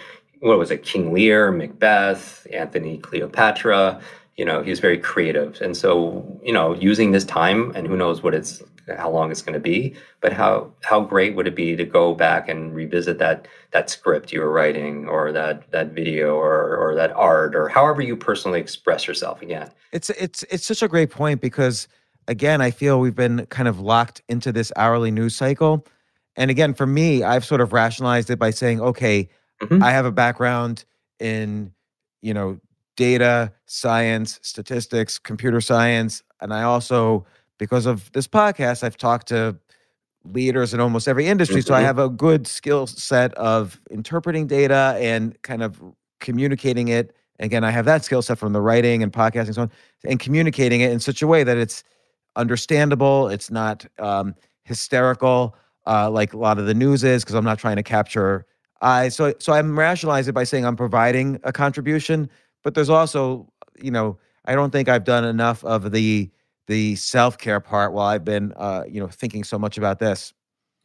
what was it, King Lear, Macbeth, Antony Cleopatra. You know, he was very creative, and so you know, using this time, and who knows what it's how long it's going to be, but how how great would it be to go back and revisit that that script you were writing, or that that video, or or that art, or however you personally express yourself again. It's it's it's such a great point because again, I feel we've been kind of locked into this hourly news cycle. And again, for me, I've sort of rationalized it by saying, okay, Mhm. I have a background in, you know, data, science, statistics, computer science, and I also because of this podcast, I've talked to leaders in almost every industry, so I Mhm. have a good skill set of interpreting data and kind of communicating it. Again, I have that skill set from the writing and podcasting and so on, and communicating it in such a way that it's understandable, it's not um, hysterical uh, like a lot of the news is, because I'm not trying to capture eyes. So, so I'm rationalizing it by saying I'm providing a contribution, but there's also, you know, I don't think I've done enough of the the self care part while I've been, uh, you know, thinking so much about this.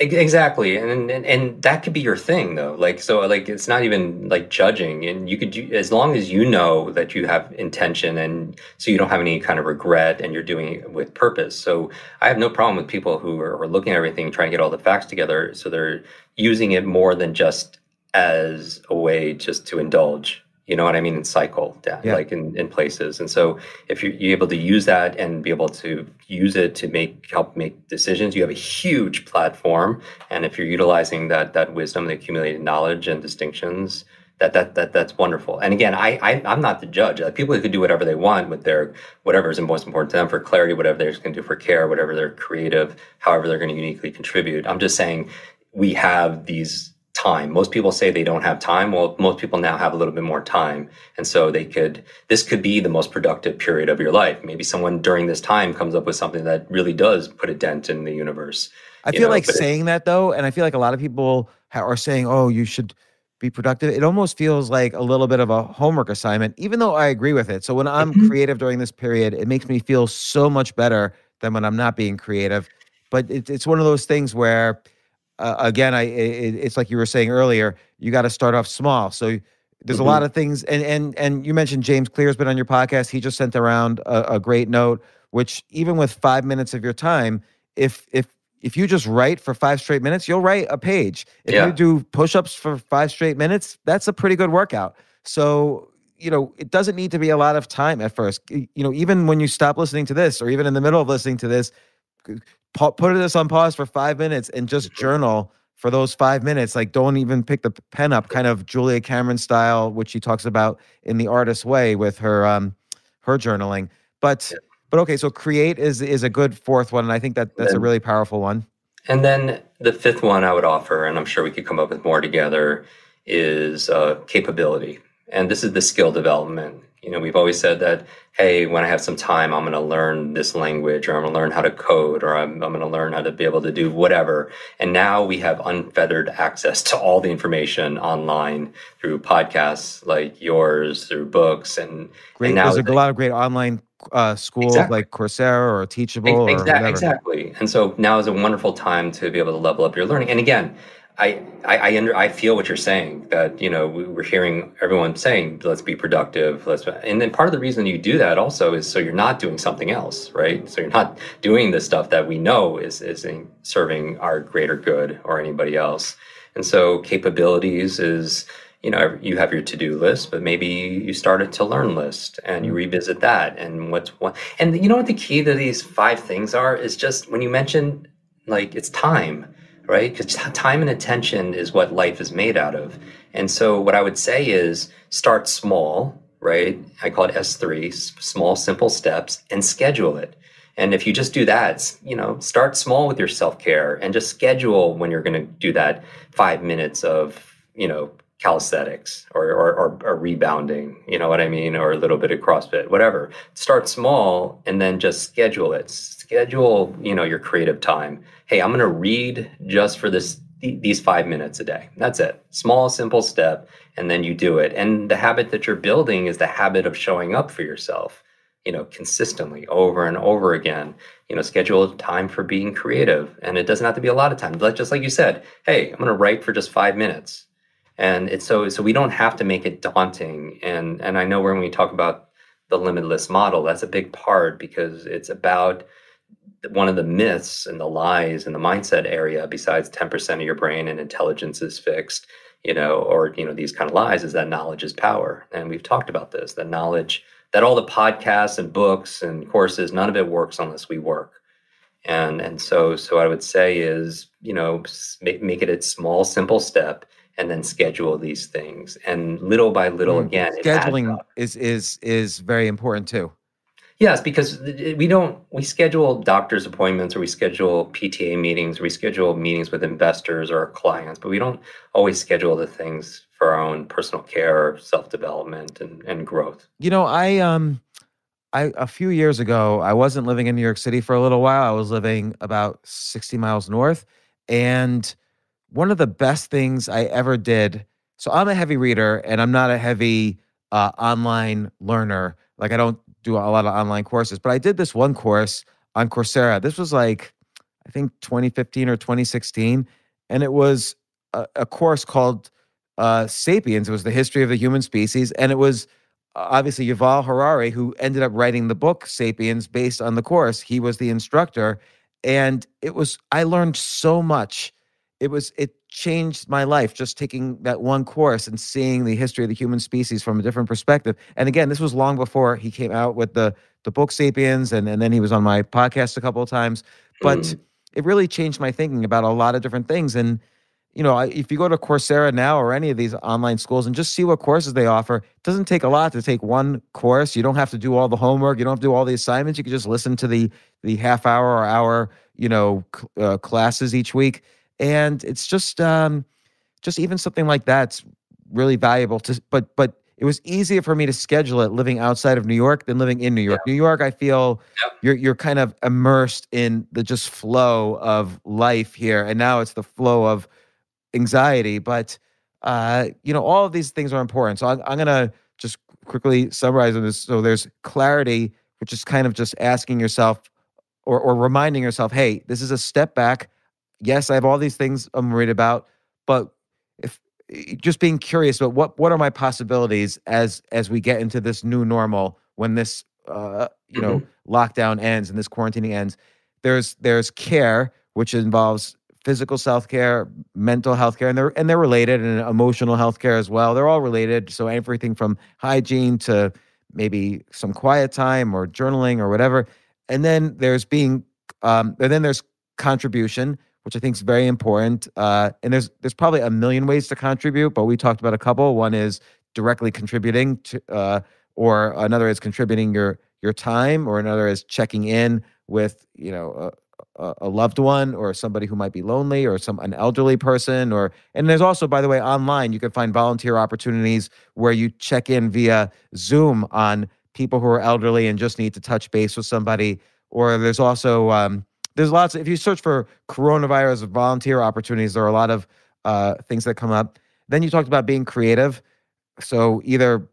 Exactly, and, and and that could be your thing though. Like so, like it's not even like judging, and you could do as long as you know that you have intention, and so you don't have any kind of regret, and you're doing it with purpose. So I have no problem with people who are, are looking at everything, trying to get all the facts together, so they're using it more than just as a way just to indulge. You know what I mean? And cycle down, Yeah. like in, in places. And so if you're, you're able to use that and be able to use it to make help make decisions, you have a huge platform. And if you're utilizing that that wisdom, the accumulated knowledge and distinctions, that that that that's wonderful. And again, I, I I'm not the judge. Like people could do whatever they want with their whatever is most important to them for clarity, whatever they're going to do for care, whatever they're creative, however they're going to uniquely contribute. I'm just saying we have these time. Most people say they don't have time. Well, most people now have a little bit more time. And so they could, this could be the most productive period of your life. Maybe someone during this time comes up with something that really does put a dent in the universe. I feel know, like but it- saying that though, and I feel like a lot of people are saying, "Oh, you should be productive." It almost feels like a little bit of a homework assignment, even though I agree with it. So when I'm Mhm. creative during this period, it makes me feel so much better than when I'm not being creative. But it, it's one of those things where, uh, again, I it, it's like you were saying earlier, you got to start off small. So there's Mhm. a lot of things, and and and you mentioned James Clear's been on your podcast. He just sent around a, a great note, which even with five minutes of your time, if if if you just write for five straight minutes, you'll write a page. If Yeah. you do push-ups for five straight minutes, that's a pretty good workout. So you know, it doesn't need to be a lot of time at first. You know, even when you stop listening to this, or even in the middle of listening to this, put this on pause for five minutes and just journal for those five minutes. Like, don't even pick the pen up, kind of Julia Cameron style, which she talks about in the artist way with her um her journaling. But but okay, so create is is a good fourth one, and I think that that's a really powerful one. And then the fifth one I would offer, and I'm sure we could come up with more together, is uh, capability. And this is the skill development. You know, we've always said that, hey, when I have some time, I'm going to learn this language, or I'm going to learn how to code, or I'm, I'm going to learn how to be able to do whatever. And now we have unfeathered access to all the information online through podcasts like yours, through books, and Great. And now There's a lot of great online uh, schools Exactly. like Coursera or Teachable Exactly, whatever. exactly. And so now is a wonderful time to be able to level up your learning. And again, I I I, under, I feel what you're saying that you know we, we're hearing everyone saying let's be productive. Let's and then part of the reason you do that also is so you're not doing something else, right? So you're not doing the stuff that we know is is in serving our greater good or anybody else. And so capabilities is you know you have your to-do list but maybe you start started to learn list and you mm-hmm. revisit that and what's what and you know what the key to these five things are is just when you mention like it's time right? Because time and attention is what life is made out of. And so what i would say is start small right? I call it S3, small simple steps and schedule it. And if you just do that you know start small with your self-care and just schedule when you're going to do that five minutes of you know calisthenics or, or, or, or rebounding, you know what I mean? Or a little bit of CrossFit, whatever. Start small and then just schedule it. Schedule, you know, your creative time. Hey, I'm going to read just for this th- these five minutes a day. That's it. Small, simple step, and then you do it. And the habit that you're building is the habit of showing up for yourself, you know, consistently over and over again. You know, schedule time for being creative. And it doesn't have to be a lot of time. Just like you said, hey, I'm going to write for just five minutes and it's so so we don't have to make it daunting. And and i know when we talk about the limitless model that's a big part because it's about one of the myths and the lies in the mindset area besides 10% of your brain and intelligence is fixed you know or you know these kind of lies is that knowledge is power. And we've talked about this that knowledge that all the podcasts and books and courses none of it works unless we work. And and so so i would say is you know make, make it a small simple step and then schedule these things and little by little Mm, again Scheduling is is is very important too. yes because we don't we schedule doctor's appointments or we schedule pta meetings or we schedule meetings with investors or clients but we don't always schedule the things for our own personal care self-development and, and growth You know, I um I a few years ago, I wasn't living in New York City for a little while. I was living about 60 miles north. And one of the best things I ever did. So I'm a heavy reader and I'm not a heavy uh, online learner. Like I don't do a lot of online courses, but I did this one course on Coursera. This was like, I think 2015 or 2016. And it was a, a course called uh, Sapiens. It was the history of the human species. And it was uh, obviously Yuval Harari, who ended up writing the book Sapiens based on the course. He was the instructor. And it was, I learned so much. It was, it changed my life just taking that one course and seeing the history of the human species from a different perspective. And again, this was long before he came out with the, the book Sapiens. And, and then he was on my podcast a couple of times. But Mm. it really changed my thinking about a lot of different things. And you know, I, if you go to Coursera now or any of these online schools and just see what courses they offer, it doesn't take a lot to take one course. You don't have to do all the homework. You don't have to do all the assignments. You can just listen to the the half hour or hour, you know, uh, classes each week, and it's just um, just even something like that's really valuable. To but but it was easier for me to schedule it living outside of New York than living in New York. New York, I feel Yep. you're you're kind of immersed in the just flow of life here, and now it's the flow of anxiety. But uh, you know, all of these things are important. So I'm, I'm gonna just quickly summarize on this. So there's clarity, which is kind of just asking yourself or or reminding yourself, hey, this is a step back. Yes, I have all these things I'm worried about, but if just being curious about what what are my possibilities as as we get into this new normal when this uh, you know Mm-hmm. lockdown ends and this quarantining ends. There's there's care which involves physical self care, mental health care, and they're and they're related, and emotional health care as well. They're all related. So everything from hygiene to maybe some quiet time or journaling or whatever. And then there's being um, and then there's contribution, which I think is very important. Uh, and there's there's probably a million ways to contribute, but we talked about a couple. One is directly contributing to, uh, or another is contributing your your time, or another is checking in with you know a, a, loved one or somebody who might be lonely or some an elderly person. Or and there's also, by the way, online you can find volunteer opportunities where you check in via Zoom on people who are elderly and just need to touch base with somebody. Or there's also um, there's lots. If you search for coronavirus volunteer opportunities, there are a lot of uh, things that come up. Then you talked about being creative. So either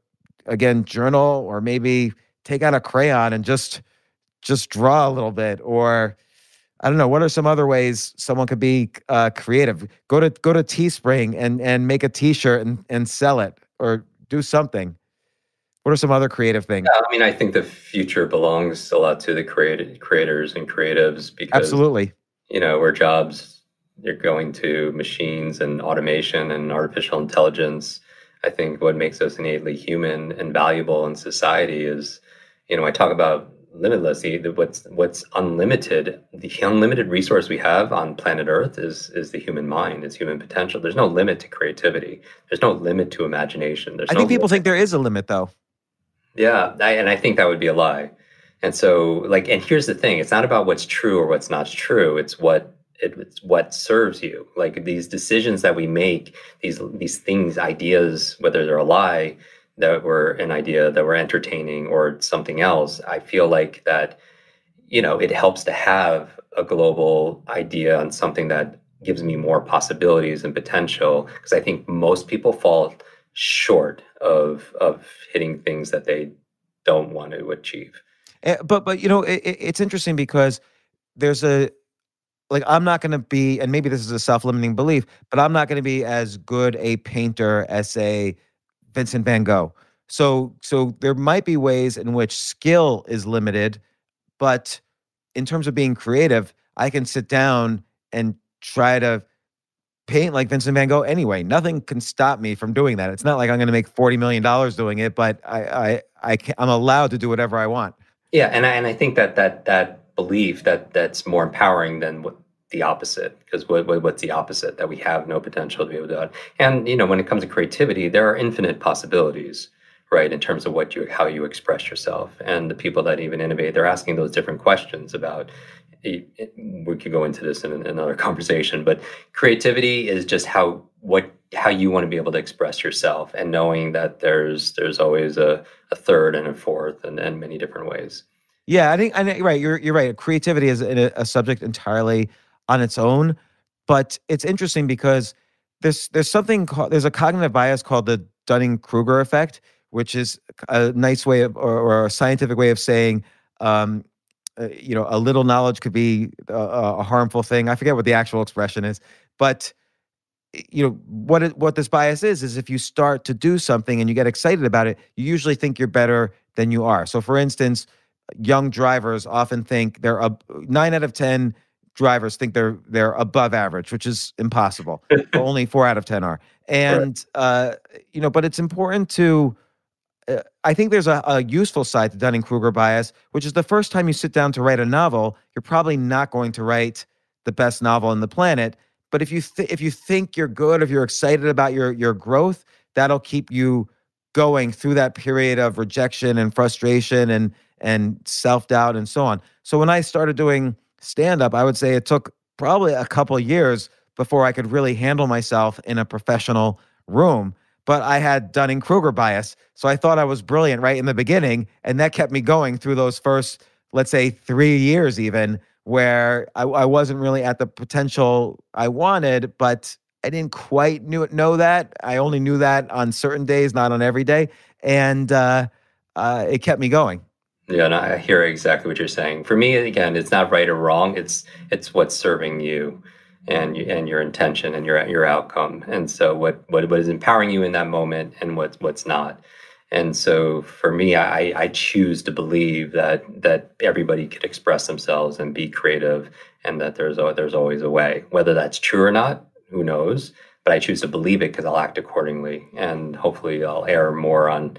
again journal or maybe take out a crayon and just just draw a little bit or I don't know. What are some other ways someone could be uh, creative? Go to go to Teespring and and make a T-shirt and and sell it, or do something. What are some other creative things? Yeah, I mean, I think the future belongs a lot to the creative creators and creatives because Absolutely. you know where jobs you're going to machines and automation and artificial intelligence. I think what makes us innately human and valuable in society is, you know, I talk about limitless. What's what's unlimited, the unlimited resource we have on planet Earth is is the human mind, is human potential. There's no limit to creativity. There's no limit to imagination. There's I no think people limit- think there is a limit, though. Yeah, I, and I think that would be a lie. And so, like, and here's the thing: it's not about what's true or what's not true. It's what it, it's what serves you. Like these decisions that we make, these these things, ideas, whether they're a lie that were an idea that we're entertaining or something else. I feel like that, you know, it helps to have a global idea on something that gives me more possibilities and potential. Because I think most people fall short of of hitting things that they don't want to achieve. Eh, But but you know it, it- it's interesting because there's a like I'm not going to be, and maybe this is a self-limiting belief, but I'm not going to be as good a painter as say Vincent Van Gogh. So so there might be ways in which skill is limited, but in terms of being creative, I can sit down and try to paint like Vincent Van Gogh anyway. Nothing can stop me from doing that. It's not like I'm going to make 40 million dollars doing it, but I I I I'm allowed to do whatever I want. Yeah, and I, and I think that that that belief that that's more empowering than what the opposite because what, what what's the opposite that we have no potential to be able to and you know when it comes to creativity there are infinite possibilities right in terms of what you how you express yourself and the people that even innovate they're asking those different questions about it- it- we could go into this in another conversation but creativity is just how what how you want to be able to express yourself and knowing that there's there's always a, a third and a fourth and, and many different ways Yeah, I think I right. You're you're right. Creativity is a, a subject entirely on its own, but it's interesting because there's there's something called there's a cognitive bias called the Dunning Kruger effect, which is a nice way of or, or a scientific way of saying, um, uh, you know, a little knowledge could be a, a harmful thing. I forget what the actual expression is, but you know what it, what this bias is is if you start to do something and you get excited about it, you usually think you're better than you are. So, for instance young drivers often think they're a nine out of ten drivers think they're they're above average, which is impossible. Only four out of ten are, and uh, you know, but it's important to. Uh, I think there's a, a useful side to Dunning Kruger bias, which is the first time you sit down to write a novel, you're probably not going to write the best novel on the planet. But if you th- if you think you're good, if you're excited about your your growth, that'll keep you going through that period of rejection and frustration and and self-doubt and so on. So when I started doing stand up, I would say it took probably a couple years before I could really handle myself in a professional room. But I had Dunning Kruger bias. So I thought I was brilliant right in the beginning. And that kept me going through those first, let's say, three years, even where I, I wasn't really at the potential I wanted, but I didn't quite knew, know that. I only knew that on certain days, not on every day. And uh, uh, it kept me going. Yeah, and I hear exactly what you're saying. For me, again, it's not right or wrong. It's it's what's serving you, and and your intention and your your outcome. And so what what what is empowering you in that moment and what's what's not. And so for me, I, I choose to believe that that everybody could express themselves and be creative, and that there's a, there's always a way. Whether that's true or not, who knows? But I choose to believe it because I'll act accordingly, and hopefully I'll err more on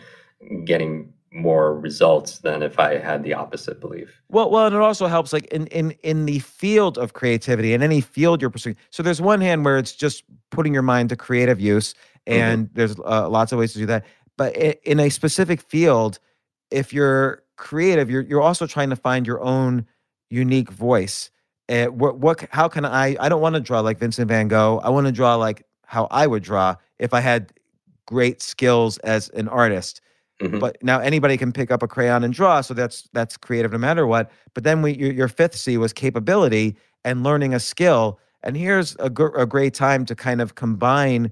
getting more results than if I had the opposite belief. Well, well, and it also helps like in in in the field of creativity in any field you're pursuing. So there's one hand where it's just putting your mind to creative use, mm-hmm. and mm-hmm. there's uh, lots of ways to do that. But in a specific field, if you're creative, you're you're also trying to find your own unique voice. Uh, what what how can I? I don't want to draw like Vincent Van Gogh. I want to draw like how I would draw if I had great skills as an artist Mm-hmm. But now anybody can pick up a crayon and draw, so that's that's creative no matter what. But then we your, your fifth C was capability and learning a skill. And here's a, gr- a great time to kind of combine.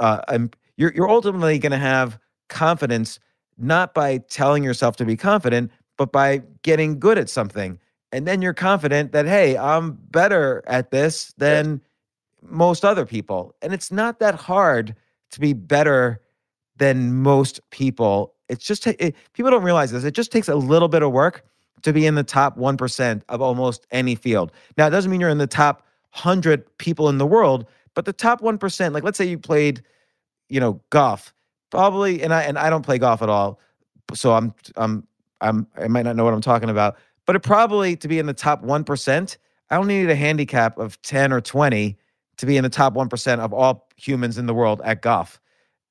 Uh, um, you're you're ultimately going to have confidence not by telling yourself to be confident, but by getting good at something. And then you're confident that hey, I'm better at this than most other people. And it's not that hard to be better than most people. It's just it, people don't realize this. It just takes a little bit of work to be in the top 1% of almost any field. Now, it doesn't mean you're in the top 100 people in the world, but the top 1%, like let's say you played, you know, golf, probably and I and I don't play golf at all. So I'm I'm I'm I might not know what I'm talking about, but it probably to be in the top 1%, I only need a handicap of 10 or 20 to be in the top 1% of all humans in the world at golf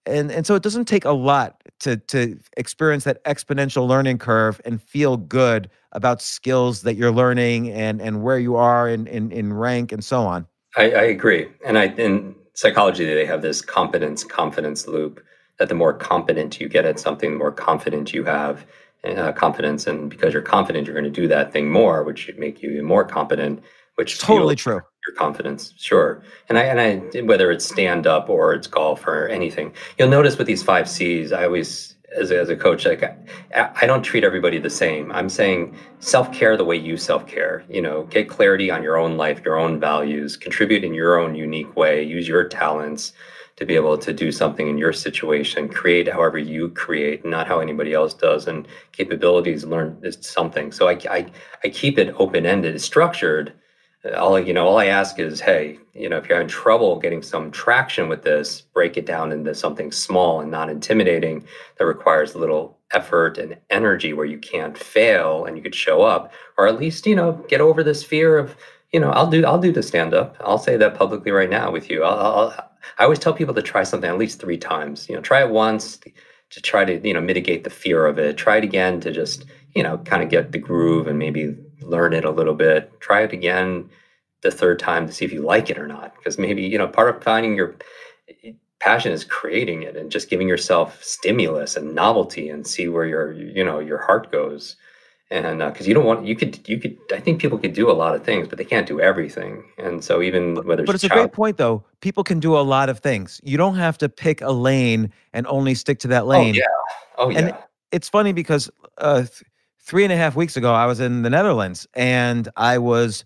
and and so it doesn't take a lot to to experience that exponential learning curve and feel good about skills that you're learning and and where you are in in, in rank and so on. I, I agree. And i in psychology they have this competence confidence loop that the more competent you get at something the more confident you have uh, confidence. And because you're confident you're going to do that thing more which should make you even more competent which totally true your confidence sure. And i and i whether it's stand up or it's golf or anything you'll notice with these five c's i always as a, as a coach like I, I don't treat everybody the same. I'm saying self-care the way you self-care you know get clarity on your own life your own values contribute in your own unique way use your talents to be able to do something in your situation create however you create not how anybody else does and capabilities learn is something. So i i, I keep it open-ended. Structured all you know all i ask is hey you know if you're having trouble getting some traction with this break it down into something small and not intimidating that requires a little effort and energy where you can't fail and you could show up or at least you know get over this fear of you know i'll do i'll do the stand up i'll say that publicly right now with you. I'll, I'll, i always tell people to try something at least three times. You know try it once to try to you know mitigate the fear of it. Try it again to just you know kind of get the groove and maybe learn it a little bit. Try it again the third time to see if you like it or not. Because maybe, you know, part of finding your passion is creating it and just giving yourself stimulus and novelty and see where your, you know, your heart goes. And because uh, you don't want, you could, you could, I think people could do a lot of things, but they can't do everything. And so even whether it's but it's, it's child- a great point though. People can do a lot of things. You don't have to pick a lane and only stick to that oh, lane. Oh yeah. Oh yeah. And it's funny because uh, three and a half weeks ago, I was in the Netherlands and I was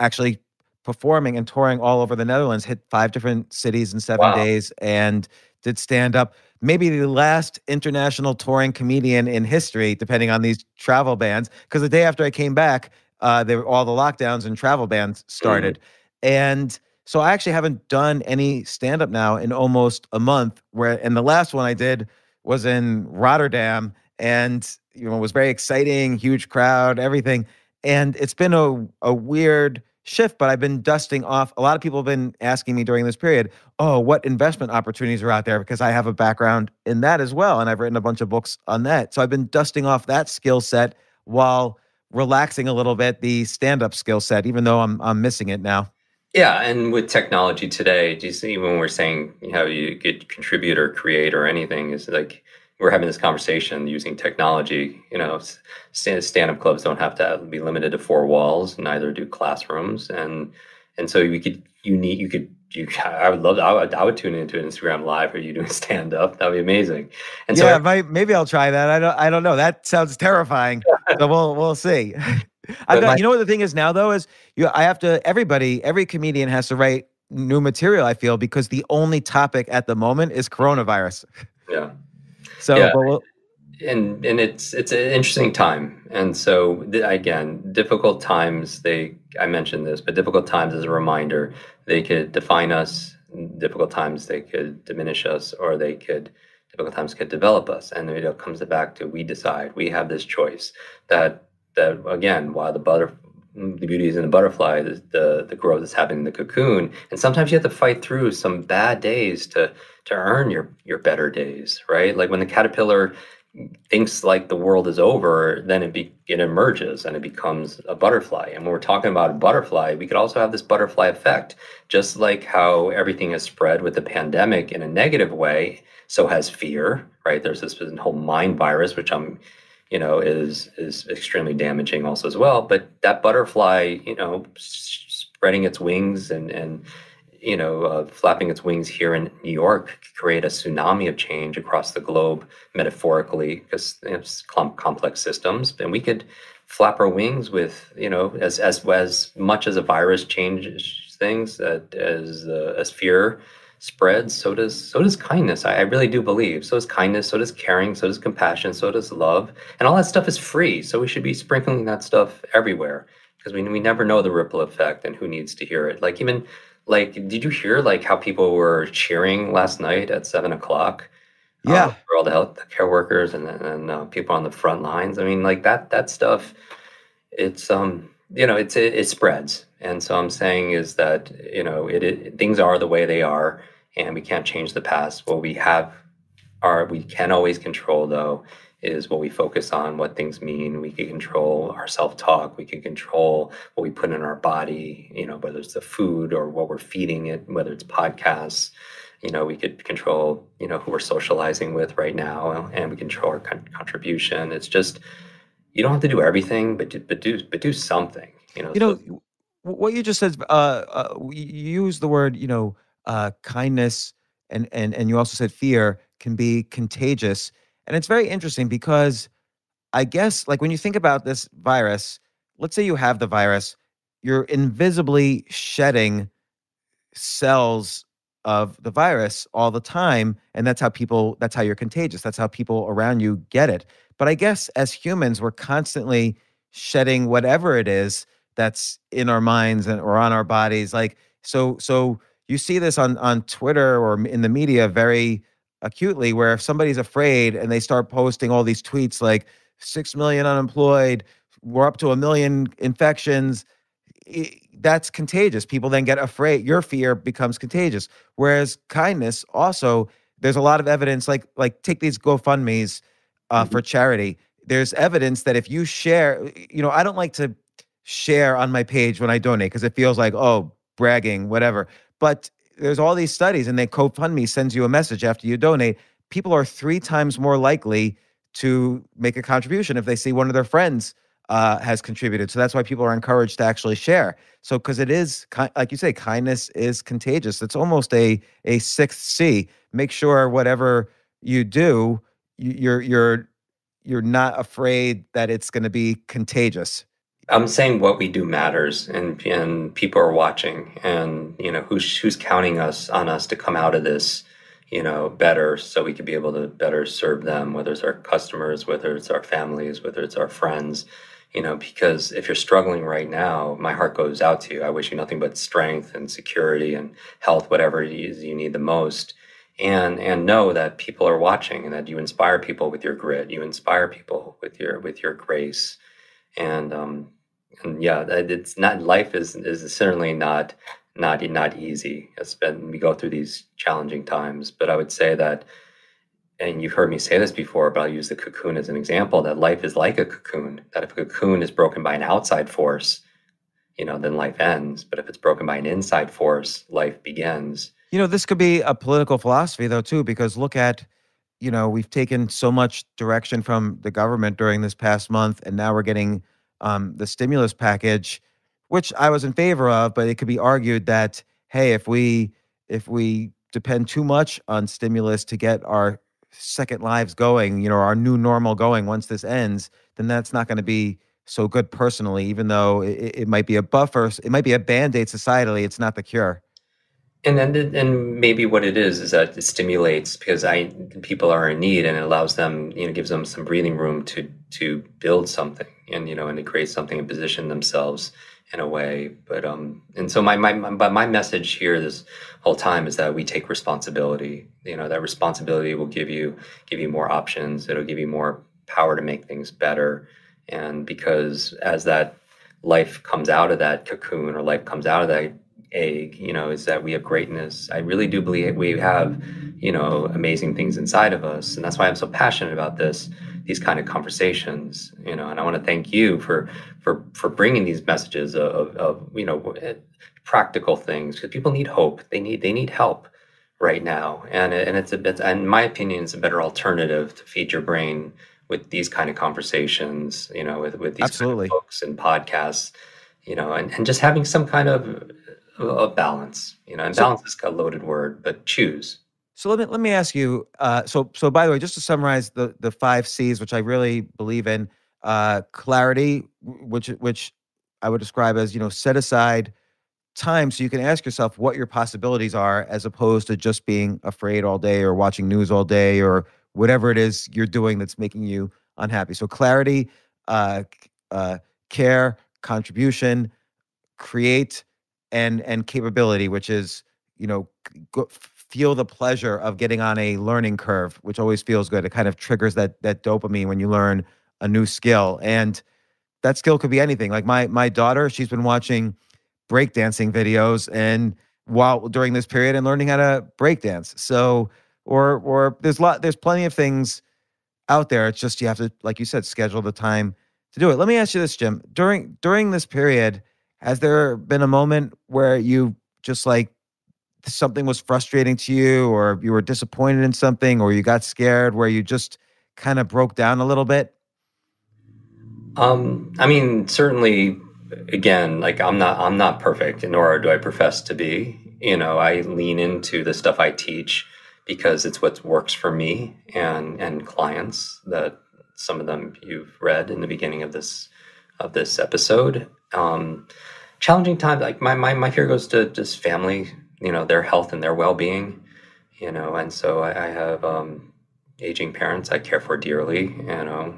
actually performing and touring all over the Netherlands, hit five different cities in seven wow. days, and did stand up. Maybe the last international touring comedian in history, depending on these travel bans. Because the day after I came back, uh, there all the lockdowns and travel bans mm-hmm. started, mm. and so I actually haven't done any stand up now in almost a month. Where and the last one I did was in Rotterdam, and you know, it was very exciting, huge crowd, everything. And it's been a, a weird shift, but I've been dusting off. A lot of people have been asking me during this period, oh, what investment opportunities are out there? Because I have a background in that as well. And I've written a bunch of books on that. So I've been dusting off that skill set while relaxing a little bit the stand-up skill set, even though I'm I'm missing it now. Yeah, and with technology today, do you see when we're saying how you could contribute or create or anything is like we're having this conversation using technology. You know, stand up clubs don't have to be limited to four walls. Neither do classrooms, and and so we could you need you could you I would love I would, I would tune into an Instagram live or you doing stand up. That'd be amazing. And yeah, so maybe I'll try that. I don't I don't know. That sounds terrifying. so we'll we'll see. I got, my, you know what the thing is now though is you I have to everybody every comedian has to write new material. I feel because the only topic at the moment is coronavirus. Yeah. So, yeah. We'll, and and it's it's an interesting time, and so again, difficult times. They I mentioned this, but difficult times as a reminder. They could define us. Difficult times they could diminish us, or they could difficult times could develop us. And it comes back to we decide. We have this choice that that again, while the butter the beauty is in the butterfly, the, the, the growth that's happening in the cocoon. And sometimes you have to fight through some bad days to to earn your your better days, right? Like when the caterpillar thinks like the world is over, then it be, it emerges and it becomes a butterfly. And when we're talking about a butterfly, we could also have this butterfly effect, just like how everything has spread with the pandemic in a negative way. So has fear, right? There's this whole mind virus, which I'm, you know, is is extremely damaging also as well. But that butterfly, you know, spreading its wings and and you know, uh, flapping its wings here in New York create a tsunami of change across the globe, metaphorically, because it's complex systems, and we could flap our wings with, you know, as as as much as a virus changes things, uh, as uh, as fear spreads, so does so does kindness. I, I really do believe. So does kindness. So does caring. So does compassion. So does love, and all that stuff is free. So we should be sprinkling that stuff everywhere because we we never know the ripple effect and who needs to hear it. Like even like, did you hear like how people were cheering last night at seven o'clock? Uh, yeah, uh, for all the health care workers and and uh, people on the front lines. I mean, like that that stuff. It's um you know it's it, it spreads, and so I'm saying is that you know it, it things are the way they are, and we can't change the past. What we have are we can always control though is what we focus on, what things mean. We can control our self talk. We can control what we put in our body, you know, whether it's the food or what we're feeding it, whether it's podcasts. You know, we could control, you know, who we're socializing with right now, and we control our con- contribution. It's just, you don't have to do everything, but do, but do but do something. You know, you know so, what you just said. Uh, uh, you use the word, you know, uh, kindness, and and and you also said fear can be contagious and it's very interesting because I guess, like, when you think about this virus, let's say you have the virus, you're invisibly shedding cells of the virus all the time. And that's how people, that's how you're contagious. That's how people around you get it. But I guess as humans, we're constantly shedding whatever it is that's in our minds and or on our bodies. Like, so, so you see this on on Twitter or in the media very acutely where if somebody's afraid and they start posting all these tweets like 6 million unemployed we're up to a million infections that's contagious. People then get afraid your fear becomes contagious. Whereas kindness also there's a lot of evidence like like take these gofundme's uh, mm-hmm. for charity. There's evidence that if you share you know i don't like to share on my page when i donate because it feels like oh bragging whatever but there's all these studies, and then GoFundMe sends you a message after you donate. People are three times more likely to make a contribution if they see one of their friends uh, has contributed. So that's why people are encouraged to actually share. So because it is, like you say, kindness is contagious. It's almost a a sixth C. Make sure whatever you do, you're you're you're not afraid that it's going to be contagious. I'm saying what we do matters, and and people are watching, and you know who's who's counting us on us to come out of this, you know, better, so we can be able to better serve them, whether it's our customers, whether it's our families, whether it's our friends, you know, because if you're struggling right now, my heart goes out to you. I wish you nothing but strength and security and health, whatever it is you need the most, and and know that people are watching, and that you inspire people with your grit, you inspire people with your with your grace. And um, and yeah, it's not life is is certainly not not not easy. It's been we go through these challenging times, but I would say that, and you've heard me say this before, but I'll use the cocoon as an example. That life is like a cocoon. That if a cocoon is broken by an outside force, you know, then life ends. But if it's broken by an inside force, life begins. You know, this could be a political philosophy though too, because look at you know, we've taken so much direction from the government during this past month, and now we're getting um, the stimulus package, which I was in favor of, but it could be argued that hey, if we if we depend too much on stimulus to get our second lives going, you know, our new normal going once this ends, then that's not going to be so good personally, even though it, it might be a buffer, it might be a band aid societally. It's not the cure. And then, and maybe what it is is that it stimulates because I people are in need, and it allows them, you know, gives them some breathing room to to build something, and you know, and to create something and position themselves in a way. But um, and so my my my message here this whole time is that we take responsibility. You know, that responsibility will give you give you more options. It'll give you more power to make things better. And because as that life comes out of that cocoon or life comes out of that egg, you know, is that we have greatness. I really do believe we have, you know, amazing things inside of us. And that's why I'm so passionate about this, these kind of conversations, you know, and I want to thank you for, for, for bringing these messages of, of, you know, eh, practical things because people need hope. They need, they need help right now. And, and it's a bit, in my opinion, it's a better alternative to feed your brain with these kind of conversations, you know, with, with these Absolutely. Kind of books and podcasts, you know, and, and just having some kind of a balance. You know, and so, balance is a loaded word, but choose. So let me let me ask you. Uh, so so by the way, just to summarize the the five C's, which I really believe in, uh, clarity, which which I would describe as you know set aside time so you can ask yourself what your possibilities are, as opposed to just being afraid all day or watching news all day or whatever it is you're doing that's making you unhappy. So clarity, uh, uh, care, contribution, create and and capability, which is you know go, feel the pleasure of getting on a learning curve, which always feels good. It kind of triggers that that dopamine when you learn a new skill, and that skill could be anything. Like my my daughter, she's been watching breakdancing videos and while during this period and learning how to breakdance. So or or there's lot there's plenty of things out there. It's just you have to, like you said, schedule the time to do it. Let me ask you this, Jim. During during this period, has there been a moment where you just like something was frustrating to you or you were disappointed in something or you got scared where you just kind of broke down a little bit? Um, I mean, certainly again, like I'm not I'm not perfect, nor do I profess to be. You know, I lean into the stuff I teach because it's what works for me and and clients that some of them you've read in the beginning of this of this episode. Um, challenging time. Like my, my, my fear goes to just family, you know, their health and their well-being, you know, and so I, I have, um, aging parents I care for dearly, you know,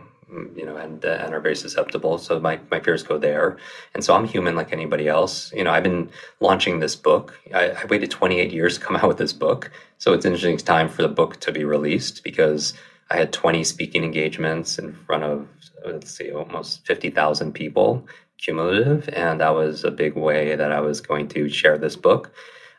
you know, and, uh, and are very susceptible. So my, my fears go there. And so I'm human like anybody else. You know, I've been launching this book. I, I waited 28 years to come out with this book. So it's interesting time for the book to be released because I had 20 speaking engagements in front of, let's see, almost 50,000 people cumulative, and that was a big way that I was going to share this book.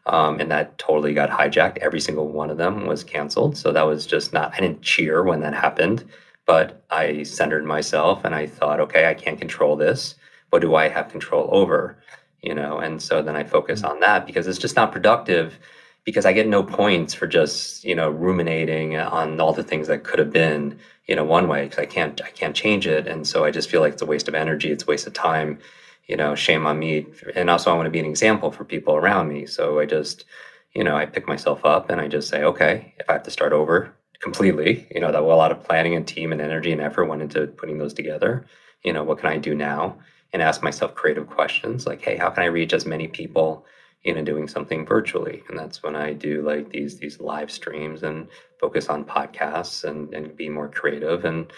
Um, and that totally got hijacked. Every single one of them was canceled. So that was just not, I didn't cheer when that happened, but I centered myself and I thought, okay, I can't control this. What do I have control over? You know, and so then I focus mm. on that because it's just not productive because I get no points for just, you know, ruminating on all the things that could have been you know one way because i can't i can't change it and so i just feel like it's a waste of energy it's a waste of time you know shame on me. And also i want to be an example for people around me. So i just you know i pick myself up and i just say okay if i have to start over completely you know that a lot of planning and team and energy and effort went into putting those together. You know what can i do now? And ask myself creative questions like hey how can i reach as many people you know doing something virtually? And that's when i do like these these live streams and focus on podcasts and and be more creative. And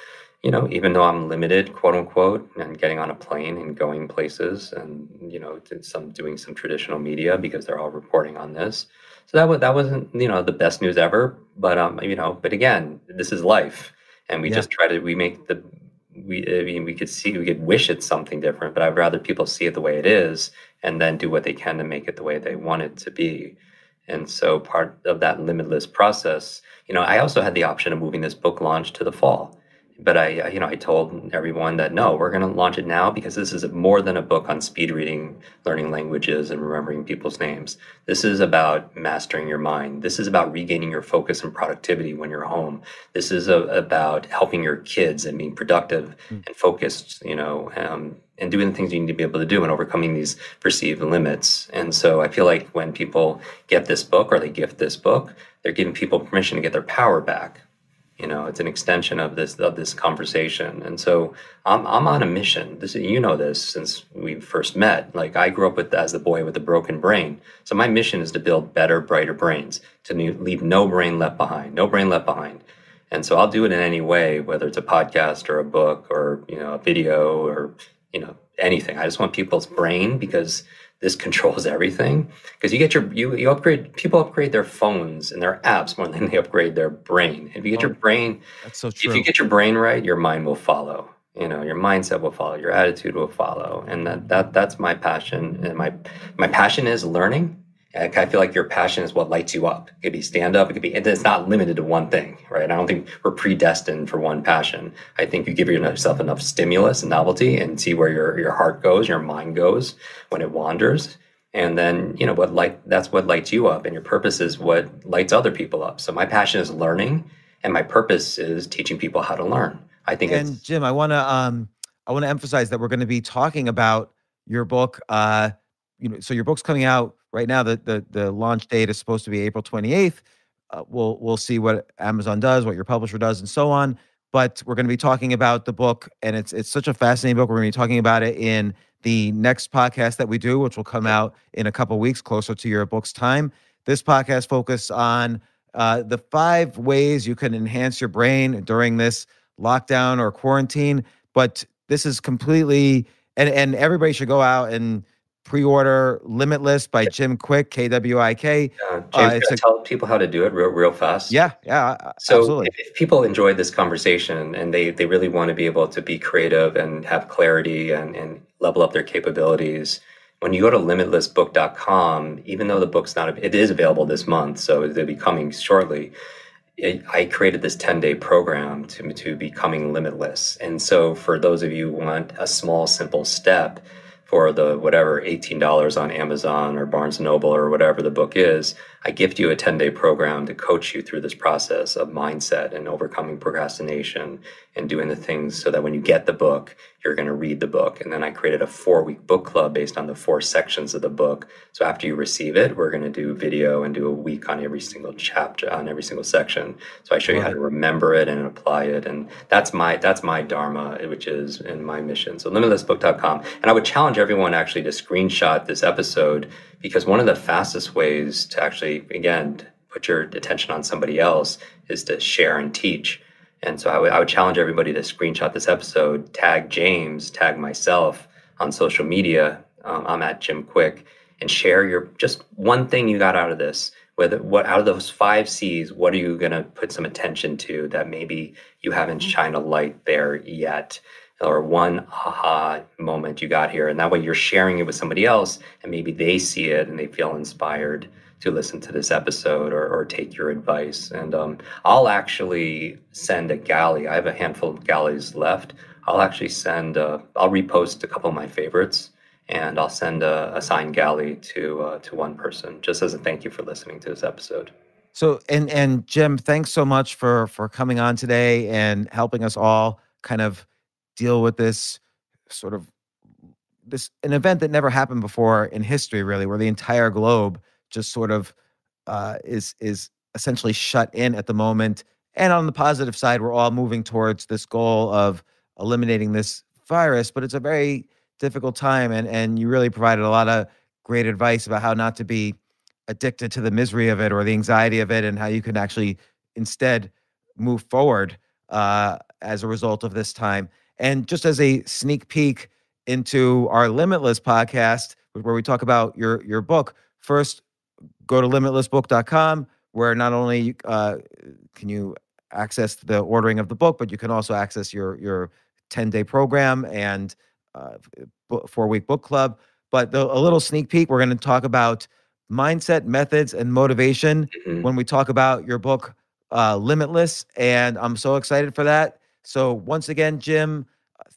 you know even though i'm limited quote unquote and getting on a plane and going places and you know some doing some traditional media because they're all reporting on this so that was that wasn't you know the best news ever but um you know but again this is life and we yeah. just try to we make the we I mean we could see we could wish it's something different but i'd rather people see it the way it is and then do what they can to make it the way they want it to be. And so part of that limitless process, you know, I also had the option of moving this book launch to the fall but I, you know, I told everyone that no, we're going to launch it now because this is more than a book on speed reading, learning languages, and remembering people's names. This is about mastering your mind. This is about regaining your focus and productivity when you're home. This is a, about helping your kids and being productive mm. and focused, you know, um, and doing the things you need to be able to do and overcoming these perceived limits. And so I feel like when people get this book or they gift this book, they're giving people permission to get their power back You know, it's an extension of this of this conversation. And so I'm I'm on a mission. This you know this since we first met. Like I grew up with as the boy with a broken brain. So my mission is to build better, brighter brains, to leave no brain left behind, no brain left behind. And so I'll do it in any way, whether it's a podcast or a book or you know a video or you know anything. I just want people's brain because this controls everything. Because you get your you, you upgrade people upgrade their phones and their apps more than they upgrade their brain. If you get oh, your brain that's so true if you get your brain right your mind will follow. You know your mindset will follow your attitude will follow. And that, that that's my passion and my my passion is learning I feel like your passion is what lights you up. It could be stand up. It could be, and it's not limited to one thing, right? I don't think we're predestined for one passion. I think you give yourself enough stimulus and novelty and see where your, your heart goes, your mind goes when it wanders. And then, you know, what light, that's what lights you up. And your purpose is what lights other people up. So my passion is learning and my purpose is teaching people how to learn. I think and Jim, I want to, um, I want to emphasize that we're going to be talking about your book, uh, you know, so your book's coming out right now. The the the launch date is supposed to be April 28th. Uh, we'll we'll see what Amazon does, what your publisher does, and so on. But we're going to be talking about the book, and it's it's such a fascinating book. We're going to be talking about it in the next podcast that we do, which will come out in a couple weeks, closer to your book's time. This podcast focuses on uh, the five ways you can enhance your brain during this lockdown or quarantine. But this is completely and and everybody should go out and pre-order Limitless by Jim Kwik, K W I K. Yeah, James, uh, a, tell people how to do it real, real fast. Yeah, yeah. So if, if, people enjoyed this conversation and they they really want to be able to be creative and have clarity and, and level up their capabilities, when you go to limitlessbook.com, even though the book's not it is available this month, so it'll be coming shortly. I created this 10 day program to, to becoming limitless. And so, for those of you who want a small, simple step, for the whatever $18 on Amazon or Barnes and Noble or whatever the book is, I gift you a 10 day program to coach you through this process of mindset and overcoming procrastination and doing the things so that when you get the book, you're going to read the book. And then I created a four week book club based on the four sections of the book. So after you receive it, we're going to do video and do a week on every single chapter, on every single section. So I show you how to remember it and apply it. And that's my, that's my Dharma, which is in my mission. So limitlessbook.com. And I would challenge everyone actually to screenshot this episode because one of the fastest ways to actually, again, put your attention on somebody else is to share and teach. And so I, w- I would challenge everybody to screenshot this episode, tag James, tag myself on social media. Um, I'm at Jim Kwik and share your just one thing you got out of this. Whether what out of those five C's, what are you going to put some attention to that maybe you haven't mm-hmm. shined a light there yet? Or one aha moment you got here. And that way you're sharing it with somebody else and maybe they see it and they feel inspired to listen to this episode or, or take your advice. And um, I'll actually send a galley. I have a handful of galleys left. I'll actually send, uh, I'll repost a couple of my favorites and I'll send a, a signed galley to uh, to one person just as a thank you for listening to this episode. So and and Jim, thanks so much for for coming on today and helping us all kind of deal with this sort of this an event that never happened before in history, really, where the entire globe just sort of uh, is is essentially shut in at the moment. And on the positive side, we're all moving towards this goal of eliminating this virus, but it's a very difficult time. And and you really provided a lot of great advice about how not to be addicted to the misery of it or the anxiety of it, and how you can actually instead move forward uh, as a result of this time. And just as a sneak peek into our Limitless podcast, where we talk about your your book, first go to limitlessbook.com, where not only uh, can you access the ordering of the book, but you can also access your your 10 day program and uh, four week book club. But the, a little sneak peek, we're going to talk about mindset, methods, and motivation mm-hmm. when we talk about your book, uh, Limitless. And I'm so excited for that. So once again, Jim,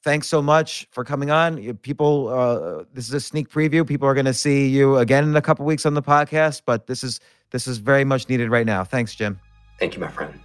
thanks so much for coming on. People, uh, this is a sneak preview. People are going to see you again in a couple weeks on the podcast, but this is this is very much needed right now. Thanks, Jim. Thank you, my friend.